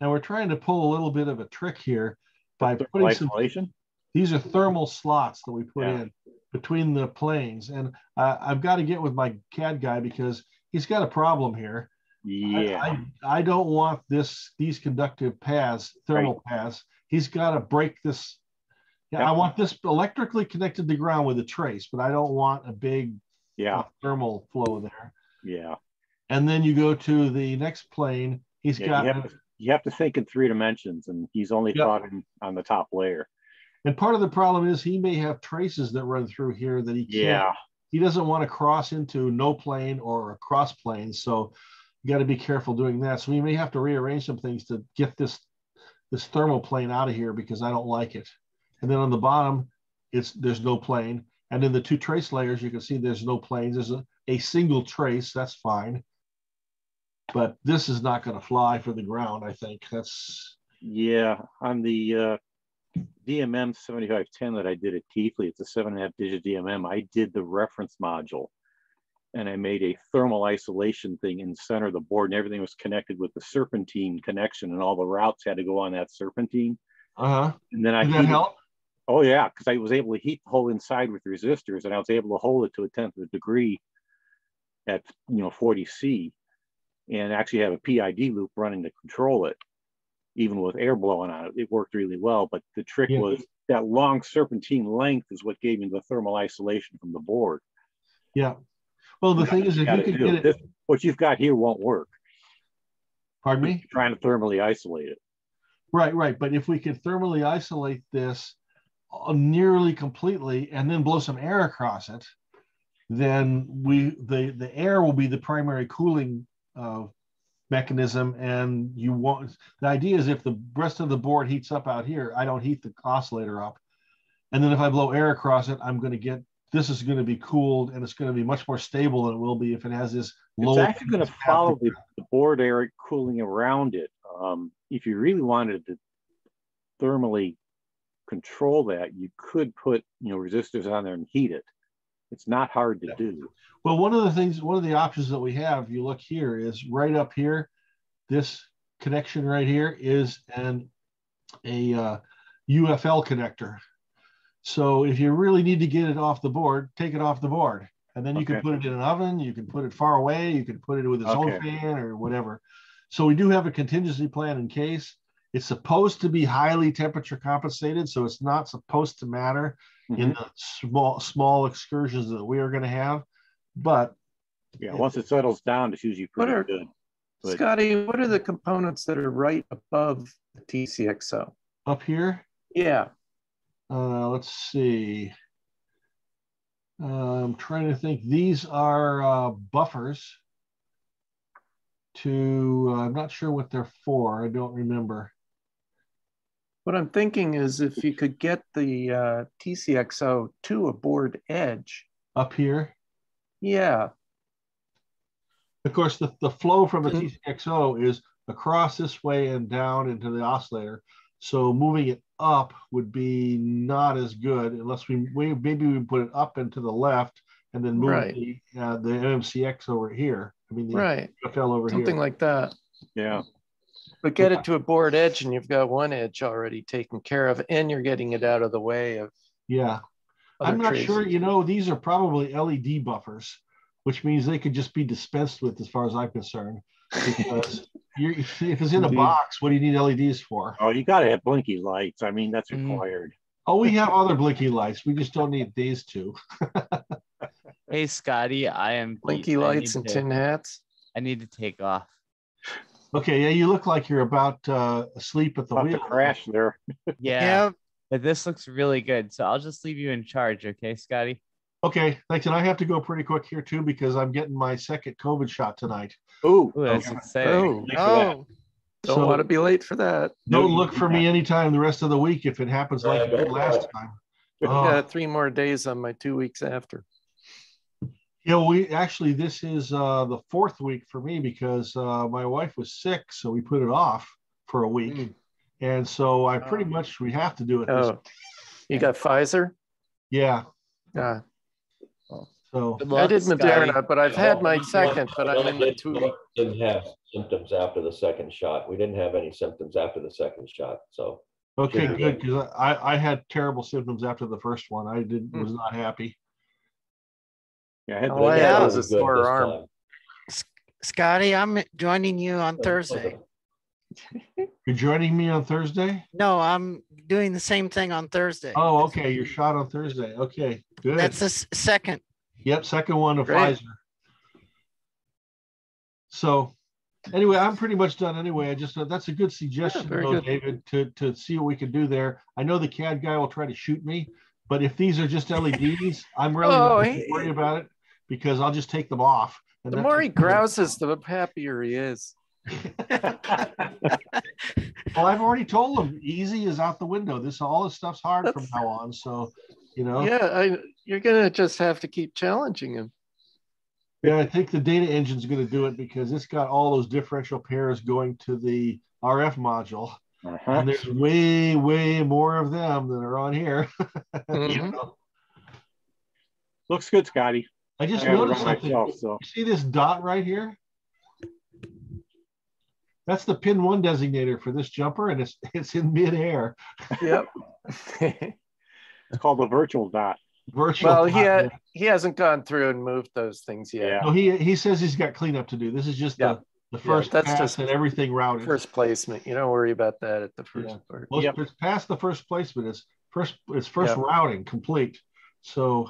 G: And we're trying to pull a little bit of a trick here by putting some,
N: Isolation.
G: these are thermal slots that we put
N: Yeah.
G: in between the planes. And uh, I've got to get with my CAD guy because he's got a problem here.
N: Yeah.
G: I, I, I don't want this these conductive paths, thermal paths. He's got to break this. Yeah, I want this electrically connected to ground with a trace, but I don't want a big
N: Yeah.
G: uh, thermal flow there.
N: Yeah.
G: And then you go to the next plane. He's
N: Yeah,
G: got
N: you, have to, you have to think in three dimensions, and he's only
G: Yep.
N: thought in, on the top layer.
G: And part of the problem is he may have traces that run through here that he can't.
N: Yeah.
G: He doesn't want to cross into no plane or a cross plane. So you got to be careful doing that. So we may have to rearrange some things to get this this thermal plane out of here because I don't like it. And then on the bottom, it's there's no plane. And in the two trace layers, you can see there's no planes. There's a, a single trace. That's fine. But this is not going to fly for the ground. I think that's
N: Yeah, on the uh, DMM 7510 that I did at Keithley, it's a seven and a half digit DMM. I did the reference module and I made a thermal isolation thing in the center of the board and everything was connected with the serpentine connection and all the routes had to go on that serpentine.
G: uh huh.
N: And then I
G: Did that help?
N: Oh yeah, because I was able to heat the hole inside with resistors, and I was able to hold it to a tenth of a degree at you know 40 C, and actually have a PID loop running to control it, even with air blowing on it. It worked really well. But the trick
G: Yeah.
N: was that long serpentine length is what gave me the thermal isolation from the board.
G: Yeah. Well, the
N: That's
G: thing is, if you
N: gotta
G: could get it,
N: This- what you've got here won't work.
G: pardon me.
N: You're trying to thermally isolate it.
G: Right, right. But if we could thermally isolate this uh, nearly completely and then blow some air across it, then we the the air will be the primary cooling uh, mechanism, and you want the idea is if the rest of the board heats up out here, I don't heat the oscillator up, and then if I blow air across it, I'm going to get this is going to be cooled and it's going to be much more stable than it will be if it has this
N: It's actually going to follow the, the board air cooling around it. Um, if you really wanted to thermally control that, you could put you know resistors on there and heat it. It's not hard to do.
G: Well, one of the things, one of the options that we have, you look here, is right up here. This connection right here is an a uh, UFL connector. So if you really need to get it off the board, take it off the board, and then you can put it in an oven. You can put it far away. You can put it with its own
N: Okay.
G: fan or whatever. So we do have a contingency plan in case. It's supposed to be highly temperature compensated, so it's not supposed to matter in the small small excursions that we are going to have. But
N: Yeah, once it settles down, it's usually
E: What
N: pretty
E: are-
N: good. But
E: Scotty, what are the components that are right above the TCXO?
G: up here,
E: Yeah.
G: uh, let's see. Uh, I'm trying to think. These are uh, buffers. To uh, I'm not sure what they're for. I don't remember.
E: What I'm thinking is if you could get the uh, TCXO to a board edge.
G: Up here,
E: Yeah.
G: of course, the, the flow from the
E: Mm.
G: TCXO is across this way and down into the oscillator. So moving it up would be not as good unless we, we maybe we put it up and to the left and then move
E: Right.
G: the uh, the MCX over here. I mean the
E: Right.
G: UFL over
E: Something
G: here.
E: like that.
N: Yeah.
E: But get it to a board edge and you've got one edge already taken care of and you're getting it out of the way of
G: Yeah. I'm not
E: traces.
G: sure, you know, these are probably LED buffers, which means they could just be dispensed with as far as I'm concerned. Because you're, if it's in a box, what do you need LEDs for?
N: Oh, you got to have blinky lights. I mean, that's
G: Mm.
N: required.
G: Oh, we have other blinky lights. We just don't need these two.
B: Hey, Scotty, I am.
E: Blinky
B: I
E: lights and
B: to-
E: tin hats.
B: I need to take off.
G: Okay, yeah, you look like you're about uh, asleep at the
N: About to
G: wheel.
N: crash there.
B: Yeah. But this looks really good. So I'll just leave you in charge, okay, Scotty?
G: Okay, thanks. And I have to go pretty quick here too because I'm getting my second COVID shot tonight.
N: Ooh,
B: Ooh, that's exciting.
E: Oh,
A: Oh,
E: don't
G: So-
E: want to be late for that.
G: Don't look for me anytime the rest of the week if it happens like it did last time.
E: I've
G: Oh.
E: got three more days on my two weeks after.
G: Yeah, we actually this is uh, the fourth week for me because uh, my wife was sick, so we put it off for a week, and so I pretty much we have to do it. This,
E: Oh, you got Pfizer?
G: yeah,
E: Uh,
G: so
B: Good
E: I
B: luck,
E: did
B: Scotty.
E: Moderna, but I've had my second, but I'm in my
C: Didn't-
E: two.
C: Didn't have symptoms after the second shot. We didn't have any symptoms after the second shot, so.
G: okay, good because I I had terrible symptoms after the first one. I did was not happy.
N: Yeah, I had
E: All I
N: the-
E: had
C: Yeah,
E: was a sore arm.
A: Scotty, I'm joining you on Thursday.
G: You're joining me on Thursday.
A: No, I'm doing the same thing on Thursday.
G: Oh, okay. You're shot on Thursday. Okay, good.
A: That's the second.
G: yep, second one of
E: Great.
G: Pfizer. So anyway, I'm pretty much done anyway. I just, uh, that's a good suggestion
E: very
G: though,
E: good.
G: David, to, to see what we can do there. I know the CAD guy will try to shoot me, but if these are just LEDs, I'm really
E: Oh,
G: not
E: he-
G: worried about it because I'll just take them off. and
E: The more he
G: takes care of it.
E: grouses, the happier he is.
G: Well, I've already told him easy is out the window. This, all this stuff's hard from now on. So, you know.
E: Yeah, I, you're gonna just have to keep challenging him.
G: Yeah, I think the data engine's going to do it because it's got all those differential pairs going to the RF module. And there's way, way more of them than are on here. You
E: Mhm.
G: know?
N: Looks good, Scotty.
G: I just
N: I
G: noticed something.
N: myself, so.
G: You see this dot right here? That's the pin one designator for this jumper, and it's it's in midair.
E: Yep.
N: It's called the virtual dot.
G: Virtual.
E: well, he
G: dot,
E: had, he hasn't gone through and moved those things yet.
G: No, he he says he's got cleanup to do. This is just
E: Yeah.
G: the, the
E: Yeah,
G: first
E: that's
G: pass
E: just
G: and everything routed.
E: First placement. You don't worry about that at the first part.
G: Well, it's past the first placement. It's first. It's first
E: Yep.
G: routing complete. So,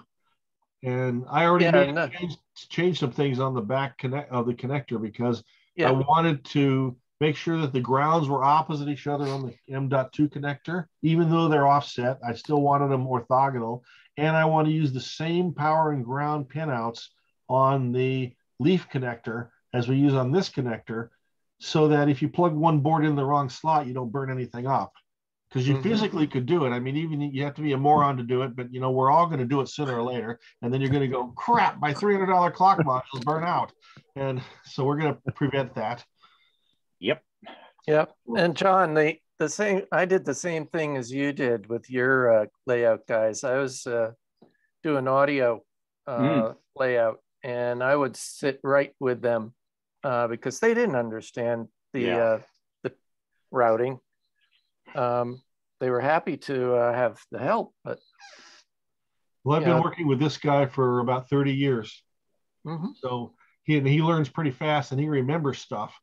G: and I already
E: Yeah,
G: changed, changed some things on the back connect of the connector because
E: Yeah.
G: I wanted to make sure that the grounds were opposite each other on the M.2 connector, even though they're offset. I still wanted them orthogonal, and I want to use the same power and ground pinouts on the leaf connector as we use on this connector, so that if you plug one board in the wrong slot, you don't burn anything up. Because you
E: Mhm.
G: physically could do it. I mean, even you have to be a moron to do it, but you know, we're all going to do it sooner or later. And then you're going to go, crap, my $300 clock modules burn out. And so we're going to prevent that.
N: Yep.
E: Yep. And John, the the same I did the same thing as you did with your uh, layout guys. I was uh, doing audio uh,
N: Mm.
E: layout, and I would sit right with them uh, because they didn't understand the
N: Yeah.
E: uh, the routing. Um, they were happy to uh, have the help, but
G: Well, I've
E: Yeah.
G: been working with this guy for about 30 years.
E: Mhm.
G: So he, and he learns pretty fast and he remembers stuff.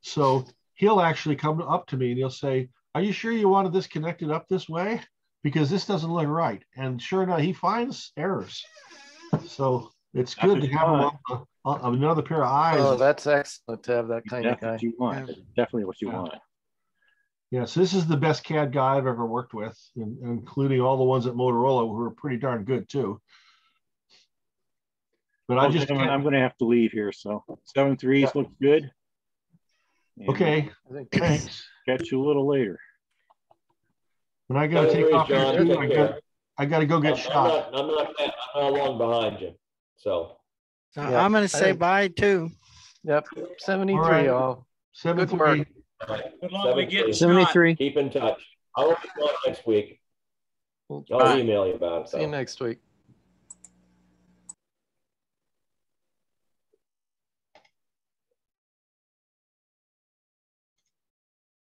G: So he'll actually come up to me and he'll say, Are you sure you wanted this connected up this way? Because this doesn't look right. And sure enough, he finds errors. So it's
N: That's
G: good to have him
N: want.
G: on, on another pair of eyes.
E: oh, that's excellent to have that kind
N: That's
E: of guy.
N: what you want. That's Definitely what you
G: Yeah.
N: want.
G: Yeah, so this is the best CAD guy I've ever worked with, including all the ones at Motorola who are pretty darn good too. But I
N: oh,
G: just
N: I'm going to have to leave here. So seven threes yeah. looks good. And
G: okay. Thanks.
N: Catch you a little later.
G: When I got
C: to
G: take off,
C: John, here,
G: I, got, I got to go get
C: I'm,
G: shot.
C: I'm not, I'm not, I'm not long behind you. So,
A: so
E: yeah.
A: I'm going to say bye too.
E: Yep. 73
G: all. Right.
E: all.
H: 73. Right.
P: 73.
C: Keep in touch. I'll next week. I'll
E: Bye.
C: email you about it. So.
E: See you next week.